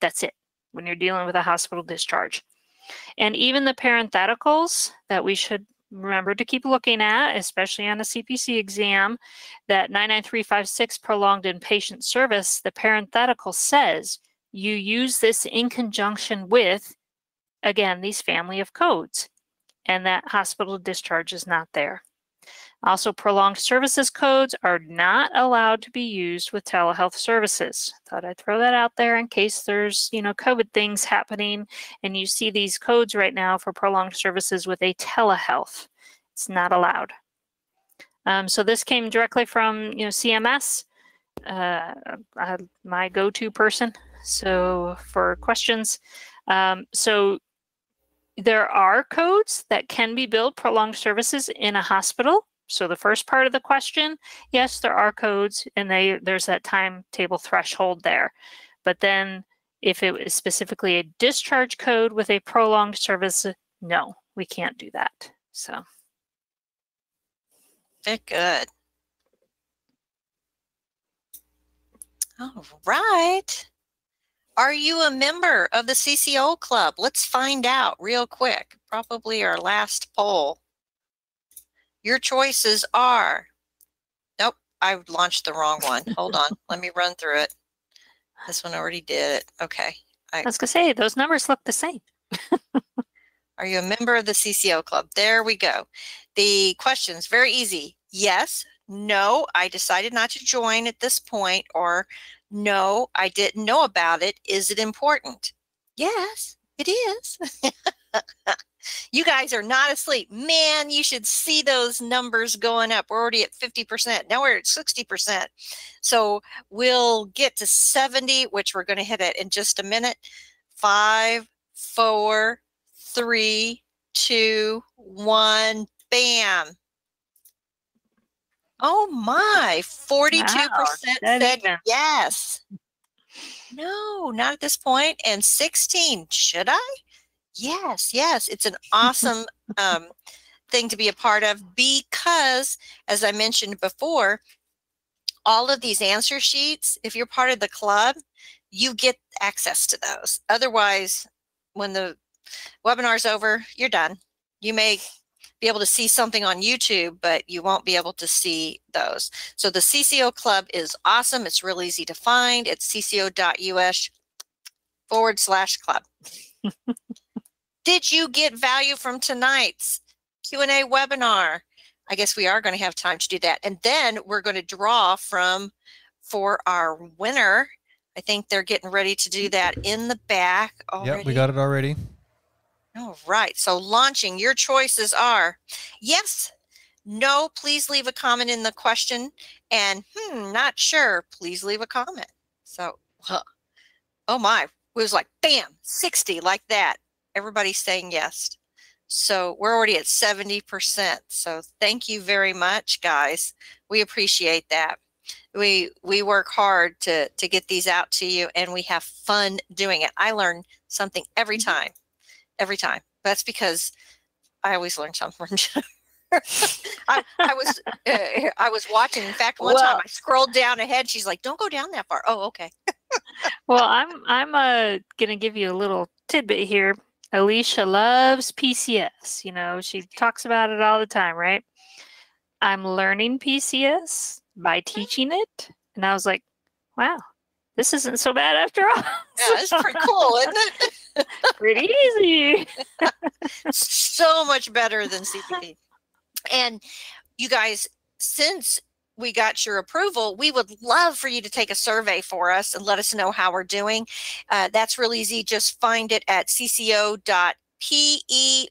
That's it when you're dealing with a hospital discharge. And even the parentheticals that we should remember to keep looking at, especially on a CPC exam, that 99356 prolonged inpatient service, the parenthetical says you use this in conjunction with, again, these family of codes, and that hospital discharge is not there. Also, prolonged services codes are not allowed to be used with telehealth services. Thought I'd throw that out there in case there's, you know, COVID things happening and you see these codes right now for prolonged services with a telehealth. It's not allowed. Um, so this came directly from, you know, CMS, uh, uh, my go-to person. So for questions, um, so there are codes that can be billed prolonged services in a hospital. So the first part of the question, yes, there are codes and they there's that timetable threshold there. But then if it was specifically a discharge code with a prolonged service, no, we can't do that. So very good. All right. Are you a member of the CCO club? Let's find out real quick. Probably our last poll. Your choices are, nope, I launched the wrong one. Hold on, let me run through it. This one already did it. Okay. I, I was gonna say, those numbers look the same. <laughs> are you a member of the CCO club? There we go. The questions, very easy. Yes, no, I decided not to join at this point, or no, I didn't know about it. Is it important? Yes, it is. <laughs> you guys are not asleep. Man, you should see those numbers going up. We're already at 50%. Now we're at 60%. So we'll get to 70, which we're going to hit it in just a minute. Five, four, three, two, one, bam. Oh my, 42% wow, said even. yes. No, not at this point. And 16, should I? Yes, yes. It's an <laughs> awesome um, thing to be a part of because, as I mentioned before, all of these answer sheets, if you're part of the club, you get access to those. Otherwise, when the webinar's over, you're done. You may be able to see something on YouTube, but you won't be able to see those. So the CCO Club is awesome. It's real easy to find. It's cco.us forward slash club. <laughs> Did you get value from tonight's Q&A webinar? I guess we are going to have time to do that. And then we're going to draw from for our winner. I think they're getting ready to do that in the back already. Yep, we got it already. All right. So launching, your choices are yes, no, please leave a comment in the question. And hmm, not sure, please leave a comment. So, huh. oh my, it was like bam, 60 like that. Everybody's saying yes. So we're already at 70%. So thank you very much, guys. We appreciate that. We we work hard to to get these out to you and we have fun doing it. I learn something every mm-hmm. time every time. That's because I always learn something. <laughs> I, I, was uh, I was watching. In fact, one well, time I scrolled down ahead. She's like, "Don't go down that far." Oh, okay. well, I'm I'm uh, gonna give you a little tidbit here. Alicia loves PCS. You know, she talks about it all the time, right? I'm learning PCS by teaching it, and I was like, "Wow, this isn't so bad after all." <laughs> Yeah, it's pretty cool, isn't it? <laughs> Pretty easy. so much better than CPT. And you guys, since we got your approval, we would love for you to take a survey for us and let us know how we're doing. Uh, that's real easy. Just find it at cco.pe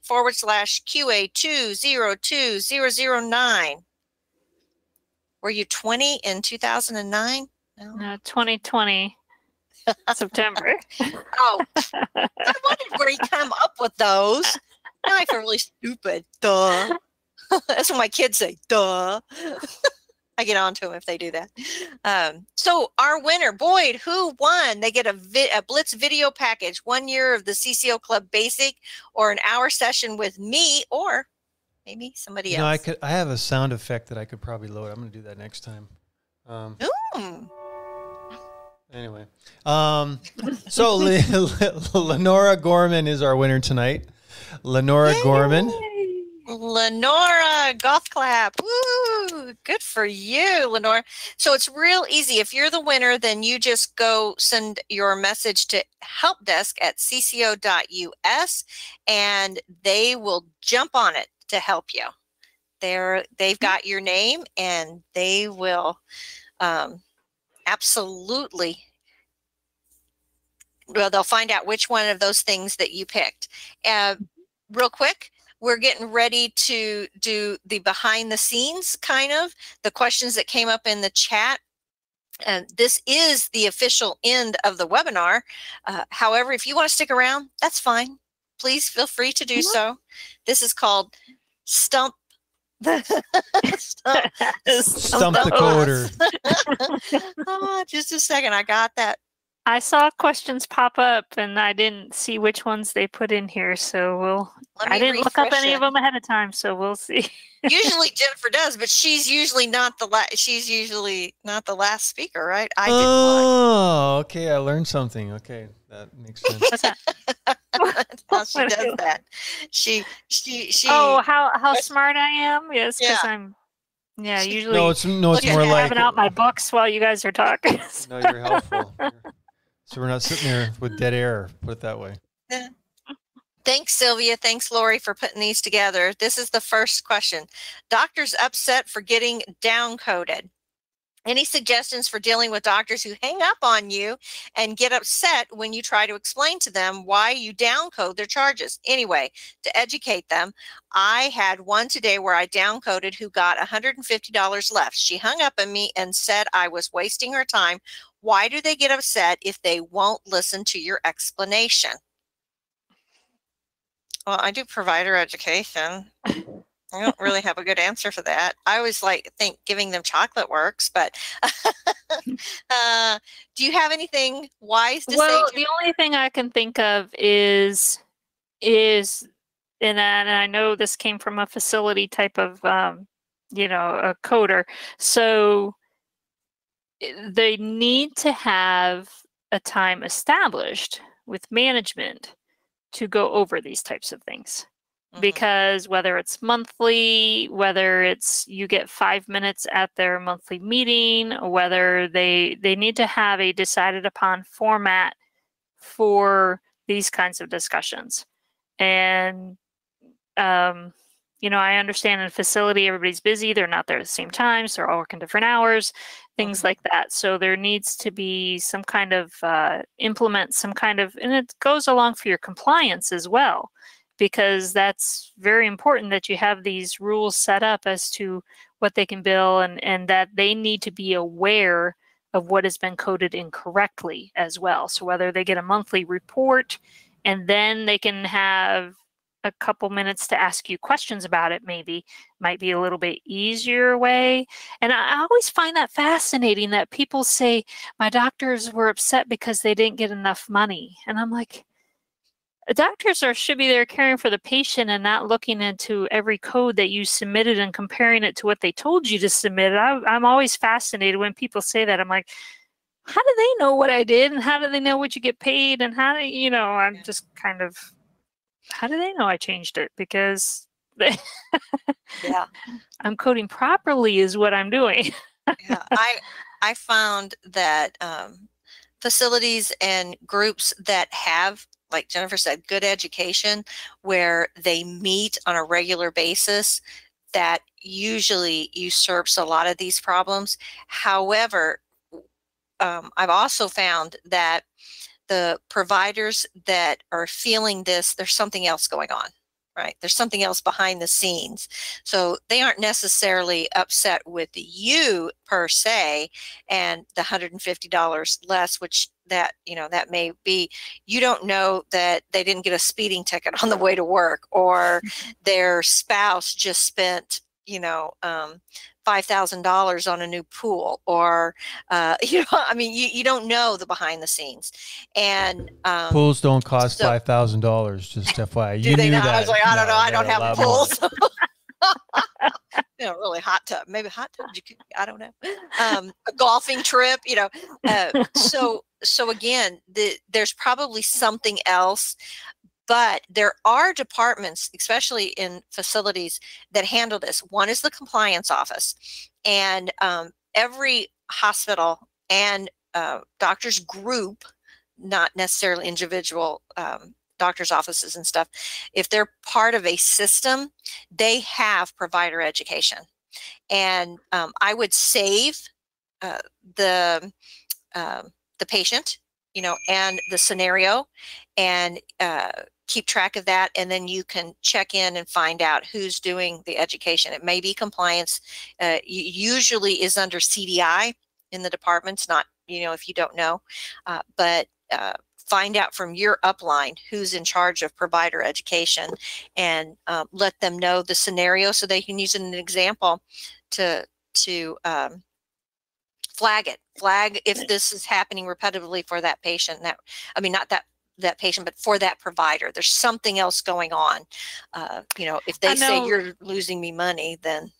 forward slash QA202009. Were you 20 in 2009? No, no 2020. September. <laughs> oh, I wondered where he come up with those. Now I feel really stupid. Duh. <laughs> That's what my kids say. Duh. <laughs> I get on to them if they do that. Um, so our winner, Boyd, who won? They get a, vi- a Blitz video package, one year of the CCO Club Basic, or an hour session with me, or maybe somebody You else. No, I could. I have a sound effect that I could probably load. I'm going to do that next time. Um, Mm. Anyway, um, so <laughs> Le- Le- Lenora Gorman is our winner tonight. Lenora Gorman. Lenora, golf clap. Woo! Good for you, Lenora. So it's real easy. If you're the winner, then you just go send your message to helpdesk at cco.us and they will jump on it to help you. They're they've got your name and they will um, absolutely well they'll find out which one of those things that you picked. Uh, real quick, we're getting ready to do the behind the scenes kind of the questions that came up in the chat. And this is the official end of the webinar. Uh, however, if you want to stick around, that's fine. Please feel free to do so. This is called Stump <laughs> <laughs> the Stump, Stump the coder. oh, just a second. I got that. I saw questions pop up and I didn't see which ones they put in here, so we'll. I didn't look up any it. of them ahead of time, so we'll see. <laughs> usually Jennifer does, but she's usually not the last she's usually not the last speaker, right? I did. Oh, okay. I learned something. Okay, that makes sense. <laughs> What's that? <laughs> How she does do? that. She she she oh, how how smart I am? Yes, because Yeah. I'm. Yeah, usually No, it's no, it's more like having out my books while you guys are talking. no, you're helpful. You're- so we're not sitting there with dead air. Put it that way. Thanks, Sylvia. Thanks, Lori, for putting these together. This is the first question. Doctors upset for getting downcoded. Any suggestions for dealing with doctors who hang up on you and get upset when you try to explain to them why you downcode their charges? Anyway, to educate them, I had one today where I downcoded who got $150 left. She hung up on me and said I was wasting her time. Why do they get upset if they won't listen to your explanation? Well, I do provider education. I don't really have a good answer for that. I always like think giving them chocolate works, but <laughs> uh, do you have anything wise to well, say? the only thing I can think of is is and I, and I know this came from a facility type of um, you know a coder, so they need to have a time established with management to go over these types of things Mhm. because whether it's monthly, whether it's you get five minutes at their monthly meeting, whether they they need to have a decided upon format for these kinds of discussions. And um, you know, I understand in a facility everybody's busy, they're not there at the same time, so they're all working different hours, things Mhm. like that. So there needs to be some kind of uh, implement some kind of, and it goes along for your compliance as well because that's very important that you have these rules set up as to what they can bill and, and that they need to be aware of what has been coded incorrectly as well. So whether they get a monthly report and then they can have a couple minutes to ask you questions about it maybe might be a little bit easier way and I, always find that fascinating that people say my doctors were upset because they didn't get enough money and i'm like doctors are should be there caring for the patient and not looking into every code that you submitted and comparing it to what they told you to submit. I, I'm always fascinated when people say that. I'm like, how do they know what I did and how do they know what you get paid and how do you know? I'm Yeah. just kind of, how do they know I changed it? Because they, <laughs> yeah, I'm coding properly is what I'm doing. yeah. I I found that um, facilities and groups that have, like Jennifer said, good education, where they meet on a regular basis, that usually usurps a lot of these problems. However, um, I've also found that the providers that are feeling this, there's something else going on, right? There's something else behind the scenes. So they aren't necessarily upset with you per se and the $150 less, which that, you know, that may be, you don't know that they didn't get a speeding ticket <laughs> on the way to work or their spouse just spent, you know, um, five thousand dollars on a new pool, or uh, <laughs> you know, I mean, you, you don't know the behind the scenes, and um, Pools don't cost so- five thousand dollars. Just <laughs> FYI, do you they knew not? that. I was like, I don't No, know, I don't have lot a pool. you know, really hot tub, maybe hot tub. You could, I don't know. Um, a golfing trip, you know. Uh, so, so again, the, there's probably something else, but there are departments, especially in facilities, that handle this. One is the compliance office, and um, every hospital and uh, doctors group, not necessarily individual um, doctors' offices and stuff, if they're part of a system, they have provider education. And um, I would save uh, the um the patient, you know, and the scenario, and uh, keep track of that. And then you can check in and find out who's doing the education. It may be compliance. Uh, usually is under CDI in the departments. Not you know if you don't know, uh, but uh, find out from your upline who's in charge of provider education and um, let them know the scenario so they can use an example to to um, flag it flag if this is happening repetitively for that patient that i mean not that that patient but for that provider there's something else going on uh, you know if they I say you're losing me money then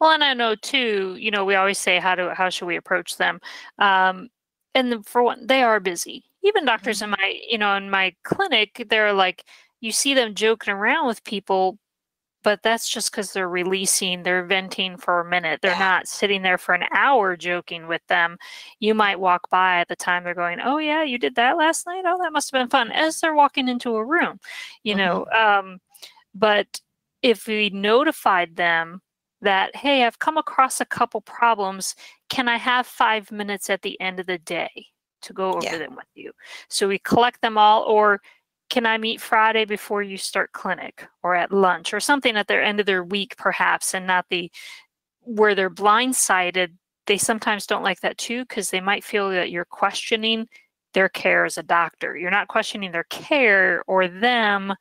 Well, and I know too, you know, we always say how do how should we approach them? Um, and the, for one, they are busy. Even doctors in my, you know, in my clinic, they're like, you see them joking around with people, but that's just because they're releasing, they're venting for a minute. They're Yeah. not sitting there for an hour joking with them. You might walk by at the time they're going, "Oh yeah, you did that last night. Oh, that must have been fun." As they're walking into a room, you Mhm. know. Um, but if we notified them that, hey, I've come across a couple problems. Can I have five minutes at the end of the day to go over Yeah. them with you? So we collect them all, or can I meet Friday before you start clinic or at lunch or something at their end of their week, perhaps, and not the where they're blindsided. They sometimes don't like that too because they might feel that you're questioning their care as a doctor. You're not questioning their care or them,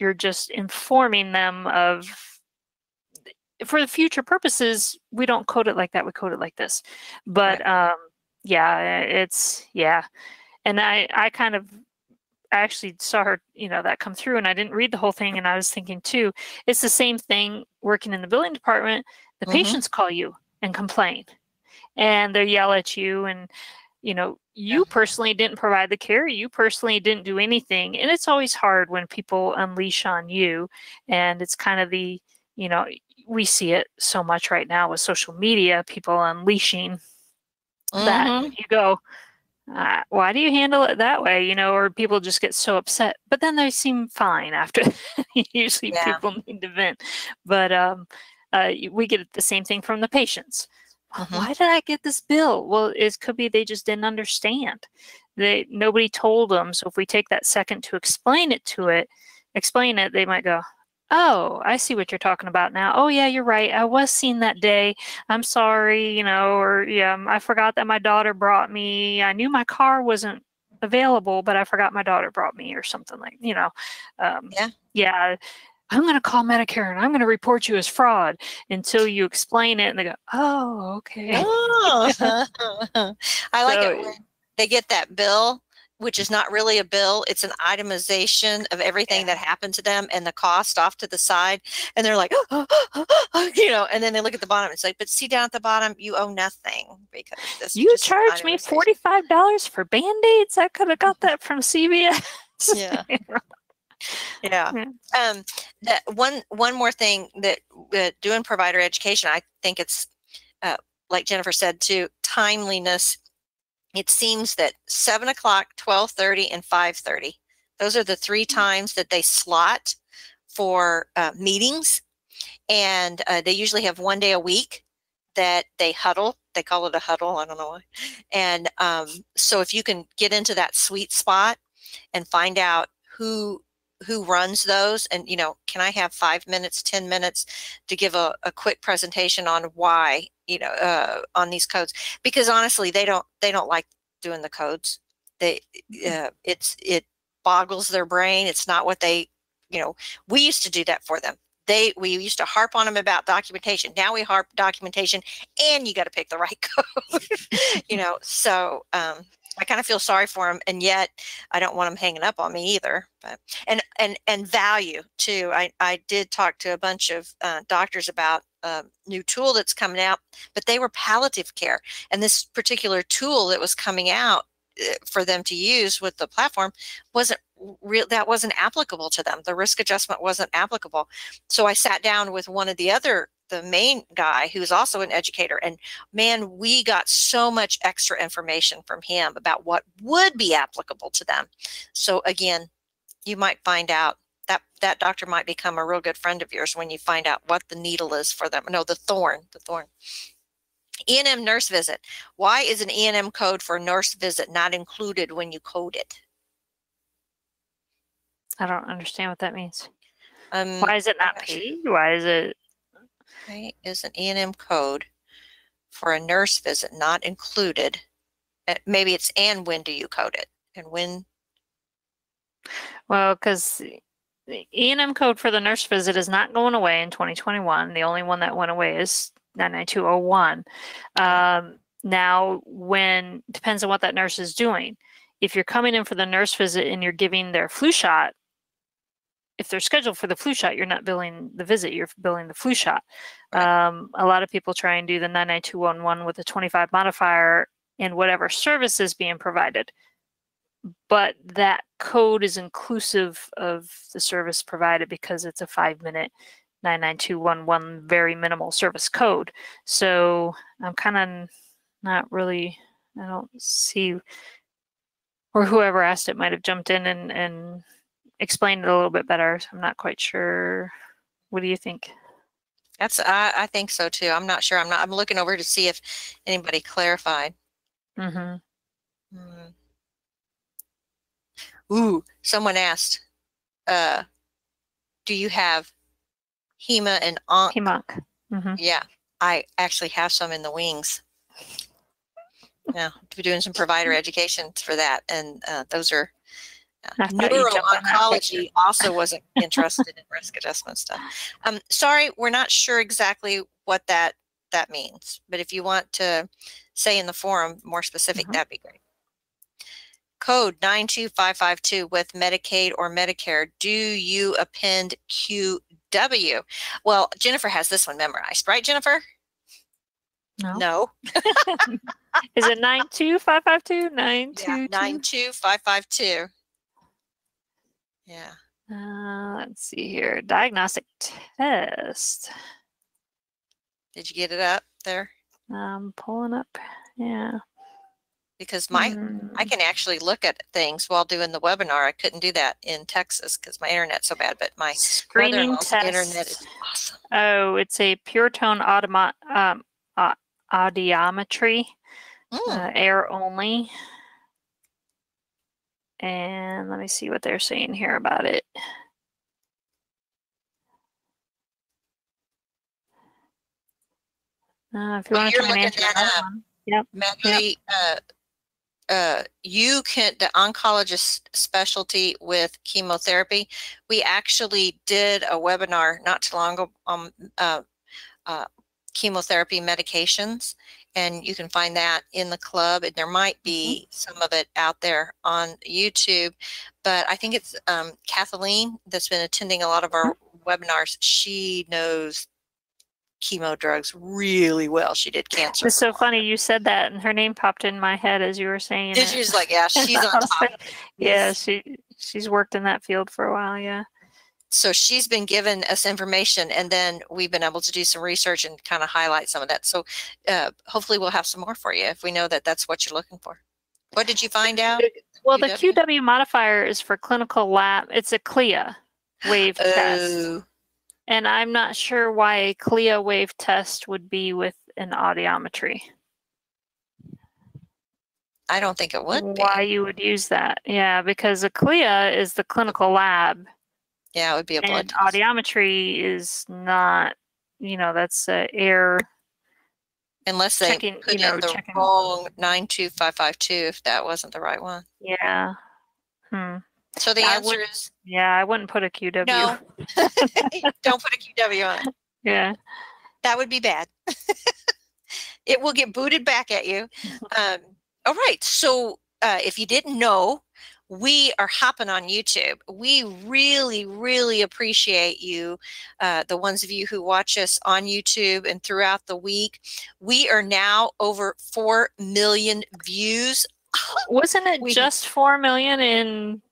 you're just informing them of for the future purposes we don't code it like that we code it like this but um yeah it's yeah and i i kind of actually saw her you know that come through and i didn't read the whole thing and i was thinking too it's the same thing working in the billing department the Mhm. patients call you and complain and they yell at you and you know you personally didn't provide the care you personally didn't do anything and it's always hard when people unleash on you and it's kind of the you know we see it so much right now with social media people unleashing that Mhm. you go uh, why do you handle it that way you know or people just get so upset but then they seem fine after <laughs> usually Yeah. people need to vent but um uh, we get the same thing from the patients "Wh- Mhm. why did i get this bill well it could be they just didn't understand they nobody told them so if we take that second to explain it to it explain it they might go oh i see what you're talking about now oh yeah you're right i was seen that day i'm sorry you know or yeah i forgot that my daughter brought me i knew my car wasn't available but i forgot my daughter brought me or something like you know um, Yeah. yeah i'm going to call medicare and i'm going to report you as fraud until you explain it and they go oh okay Oh. <laughs> <laughs> I like So- it when they get that bill, which is not really a bill. It's an itemization of everything that happened to them and the cost off to the side. And they're like, <gasps> you know, and then they look at the bottom. It's like, but see down at the bottom, you owe nothing because this. you charged me $45 for band-aids i could have got that from cvs Yeah. <laughs> Yeah. Yeah. Um, that one one more thing that uh, doing provider education, I think it's uh, like Jennifer said too, timeliness. It seems that seven o'clock, twelve thirty, and five thirty. Those are the three times that they slot for uh, meetings, and uh, they usually have one day a week that they huddle. They call it a huddle. I don't know why. And um, so if you can get into that sweet spot and find out who who runs those and you know can i have five minutes ten minutes to give a, a quick presentation on why you know uh, on these codes because honestly they don't they don't like doing the codes they uh, it's it boggles their brain it's not what they you know we used to do that for them they we used to harp on them about documentation. Now we harp documentation, and you got to pick the right <laughs> code. you know, so um, I kind of feel sorry for them, and yet I don't want them hanging up on me either. But and and and value too. I I did talk to a bunch of uh, doctors about a new tool that's coming out, but they were palliative care, and this particular tool that was coming out eh, for them to use with the platform wasn't real that wasn't applicable to them the risk adjustment wasn't applicable so i sat down with one of the other the main guy who's also an educator and man we got so much extra information from him about what would be applicable to them so again you might find out that that doctor might become a real good friend of yours when you find out what the needle is for them no the thorn the thorn E&M nurse visit. Why is an E&M code for nurse visit not included when you code it? I don't understand what that means. Um, Why is it not paid? Why is it? Is an E&M code for a nurse visit not included? Maybe it's and when do you code it? And when, Well, because the E&M code for the nurse visit is not going away in 2021. The only one that went away is 99201. Um, now, when depends on what that nurse is doing. If you're coming in for the nurse visit and you're giving their flu shot, if they're scheduled for the flu shot, you're not billing the visit, you're billing the flu shot. Um, a lot of people try and do the 99211 with a 25 modifier and whatever service is being provided but that code is inclusive of the service provided because it's a five minute 99211 very minimal service code. So I'm kind of not really, I don't see, or whoever asked it might have jumped in and, and explained it a little bit better. So I'm not quite sure. What do you think? that's, I, I think so too. I'm not sure. I'm not, I'm looking over to see if anybody clarified. Mm-hmm. Hmm. Ooh, someone asked, uh, do you have HEMA and ONC? HEMONC. Mm-hmm. Yeah, I actually have some in the wings. Yeah, we're doing some provider <laughs> education for that, and uh, those are neuro-oncology. Also, wasn't interested in risk adjustment stuff. Um, sorry, we're not sure exactly what that that means, but if you want to say in the forum more specific, Mhm. that'd be great. Code 92552 with Medicaid or Medicare, do you append QW? Well, Jennifer has this one memorized, right, Jennifer? No. No. <laughs> Is it 92552? <laughs> Yeah, 922? 92552. Yeah. Uh, let's see here. Diagnostic test. Did you get it up there? I'm pulling up. Yeah. Because my I Mm, can actually look at things while doing the webinar. I couldn't do that in Texas because my internet's so bad, but my screening test. internet is awesome. Oh, it's a pure tone automa- um, uh, audiometry, Mm, uh, air only. And let me see what they're saying here about it. Uh, if you Well, want to try and answer that another up. one. Maggie, uh, uh, you can, the oncologist specialty with chemotherapy, we actually did a webinar not too long ago on uh, uh, chemotherapy medications. And you can find that in the club, and there might be some of it out there on YouTube. But I think it's um, Kathleen that's been attending a lot of our webinars. She knows chemo drugs really well. She did cancer. It's so funny you said that, and her name popped in my head as you were saying Did it. you just like, yeah, she's <laughs> on top. Yeah, she she's worked in that field for a while. Yeah. So she's been giving us information, and then we've been able to do some research and kind of highlight some of that. So uh, hopefully, we'll have some more for you if we know that that's what you're looking for. What did you find out? Well, the QW? QW modifier is for clinical lab. It's a CLIA waived <gasps> test. Oh, And I'm not sure why a CLIA waived test would be with an audiometry. I don't think it would be. Why you would use that. Yeah, because a CLIA is the clinical lab Yeah, it would be a blood and test. audiometry is not, you know, that's uh, air. Unless they checking, you know, in the checking- wrong 92552 if that wasn't the right one. Yeah. Hmm. So the I answer is Yeah, I wouldn't put a QW. no. <laughs> Don't put a QW on it. <laughs> Yeah. That would be bad. <laughs> it will get booted back at you. Um, all right. So uh, if you didn't know, we are hopping on YouTube. We really, really appreciate you, uh, the ones of you who watch us on YouTube and throughout the week. We are now over 4 million views. <laughs> Wasn't it We- just four million in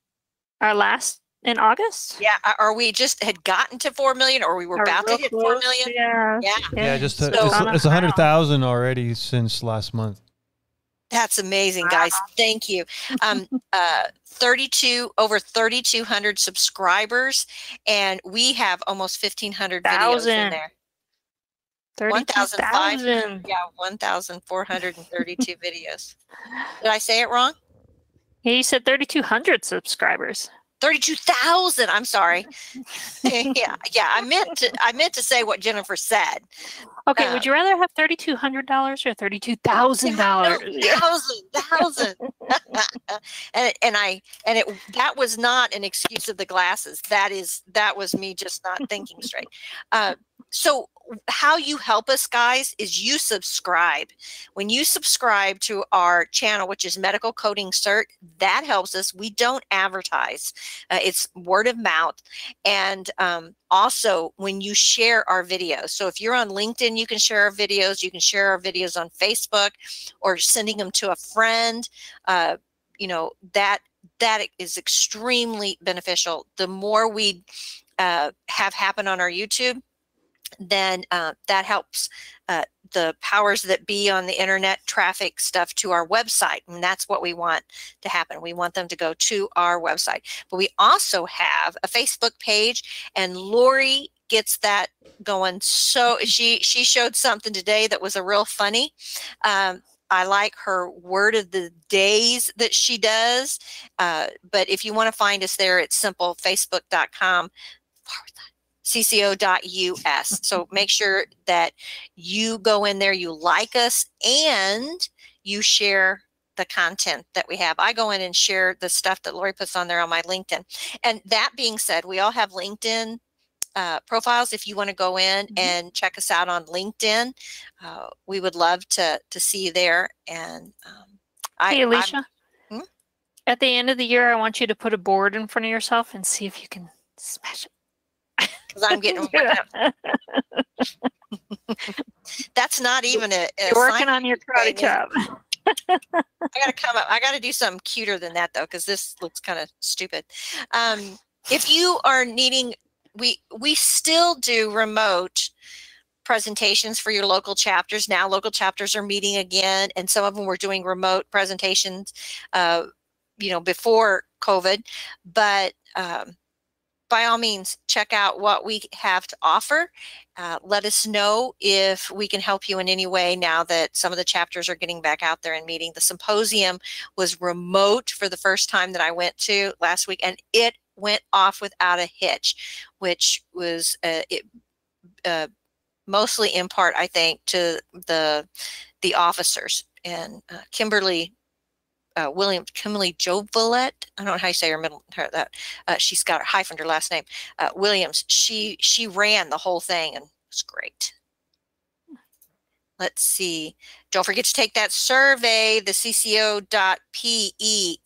our last in August? Yeah. Are- Are we just had gotten to 4 million or we were Or about to hit 4 close, million? Yeah. Yeah. Yeah, just So- it's, On a it's a hundred round. <laughs> thousand already since last month. That's amazing, guys. Thank you. Um, <laughs> uh, 32 over 3,200 subscribers, and we have almost 1,500 videos in Thousand. there. 32,000. Yeah, 1,432 <laughs> videos. Did I say it wrong? Yeah, you said 3,200 subscribers. 32,000. I'm sorry. <laughs> <laughs> yeah, yeah. I meant to. I meant to say what Jennifer said. Okay, Uh, would you rather have $3,200 or $32,000? thousand, thousand. <laughs> and and I and it that was not an excuse of the glasses. That is that was me just not thinking straight. Uh, so how you help us guys is you subscribe. When you subscribe to our channel which is medical coding cert that helps us. We don't advertise. Uh, it's word of mouth. And um, also when you share our videos. So if you're on linkedin you can share our videos. You can share our videos on facebook or sending them to a friend. Uh, you know that that is extremely beneficial. The more we uh, have happen on our youtube then uh, that helps uh, the powers that be on the internet traffic stuff to our website and that's what we want to happen we want them to go to our website but we also have a facebook page and lori gets that going so <laughs> she she showed something today that was a real funny um, I like her word of the days that she does. Uh, but if you want to find us there, it's simple facebook.com cco.us. So make sure that you go in there, you like us, and you share the content that we have. I go in and share the stuff that Lori puts on there on my LinkedIn. And that being said, we all have LinkedIn uh, profiles. If you want to go in Mhm. and check us out on LinkedIn, uh, we would love to to see you there. And um, I, Hey, Alicia. Hmm? At the end of the year, I want you to put a board in front of yourself and see if you can smash it. Because I'm getting <laughs> that's not even a, a working on your karate chop. <laughs> I gotta come up. I gotta do something cuter than that though, because this looks kind of stupid. Um, if you are needing, we we still do remote presentations for your local chapters. Now local chapters are meeting again, and some of them were doing remote presentations. Uh, you know, before COVID, but um, by all means, check out what we have to offer. Uh, let us know if we can help you in any way now that some of the chapters are getting back out there and meeting. The symposium was remote for the first time that I went to last week, and it went off without a hitch, which was uh, it, uh, mostly in part, I think, to the the officers and uh, Kimberly uh, William Kimberly Jovalet. I don't know how you say her middle her, that. Uh, she's got hyphen her last name. Uh, Williams. She she ran the whole thing and it was great. Let's see. Don't forget to take that survey, the cco.pe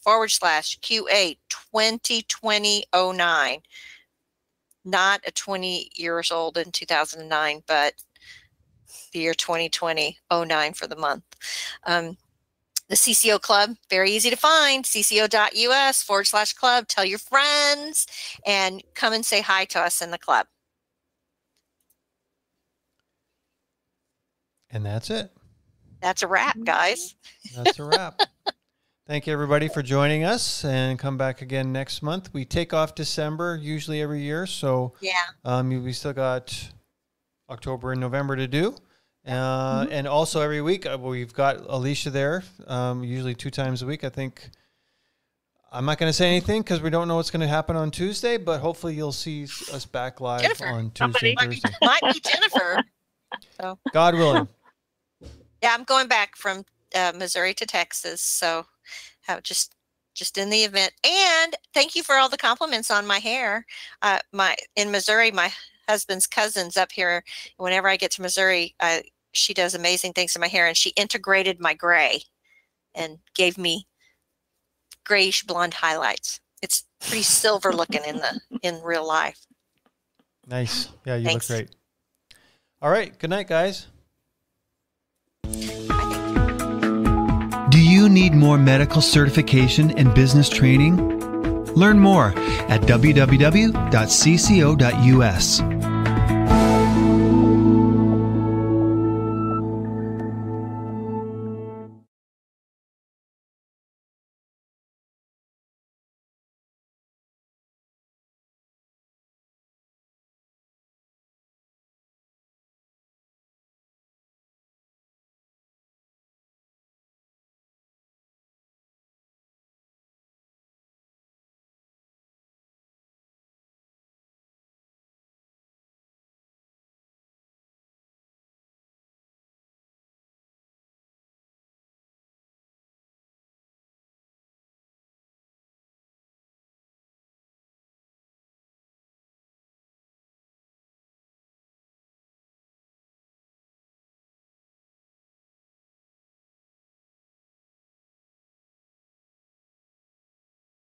forward slash QA 202009. Not a 20 years old in 2009, but the year 2020 09 for the month. Um, the CCO Club, very easy to find, cco.us forward slash club. Tell your friends and come and say hi to us in the club. And that's it. That's a wrap, guys. That's a wrap. <laughs> Thank you, everybody, for joining us and come back again next month. We take off December usually every year. So Yeah. um, we still got October and November to do. Uh, And also every week uh, we've got Alicia there, um, usually two times a week. I think I'm not going to say anything because we don't know what's going to happen on Tuesday, but hopefully you'll see us back live Jennifer, on Tuesday Might be, Thursday. might be Jennifer. <laughs> God willing. Yeah, I'm going back from uh, Missouri to Texas. So have just just in the event. And thank you for all the compliments on my hair. Uh, my in Missouri, my husband's cousins up here. Whenever I get to Missouri, uh, she does amazing things to my hair, and she integrated my gray and gave me grayish blonde highlights. It's pretty silver looking in the <laughs> in real life. Nice. Yeah, you Thanks. look great. All right. Good night, guys. Do you need more medical certification and business training? Learn more at www.cco.us.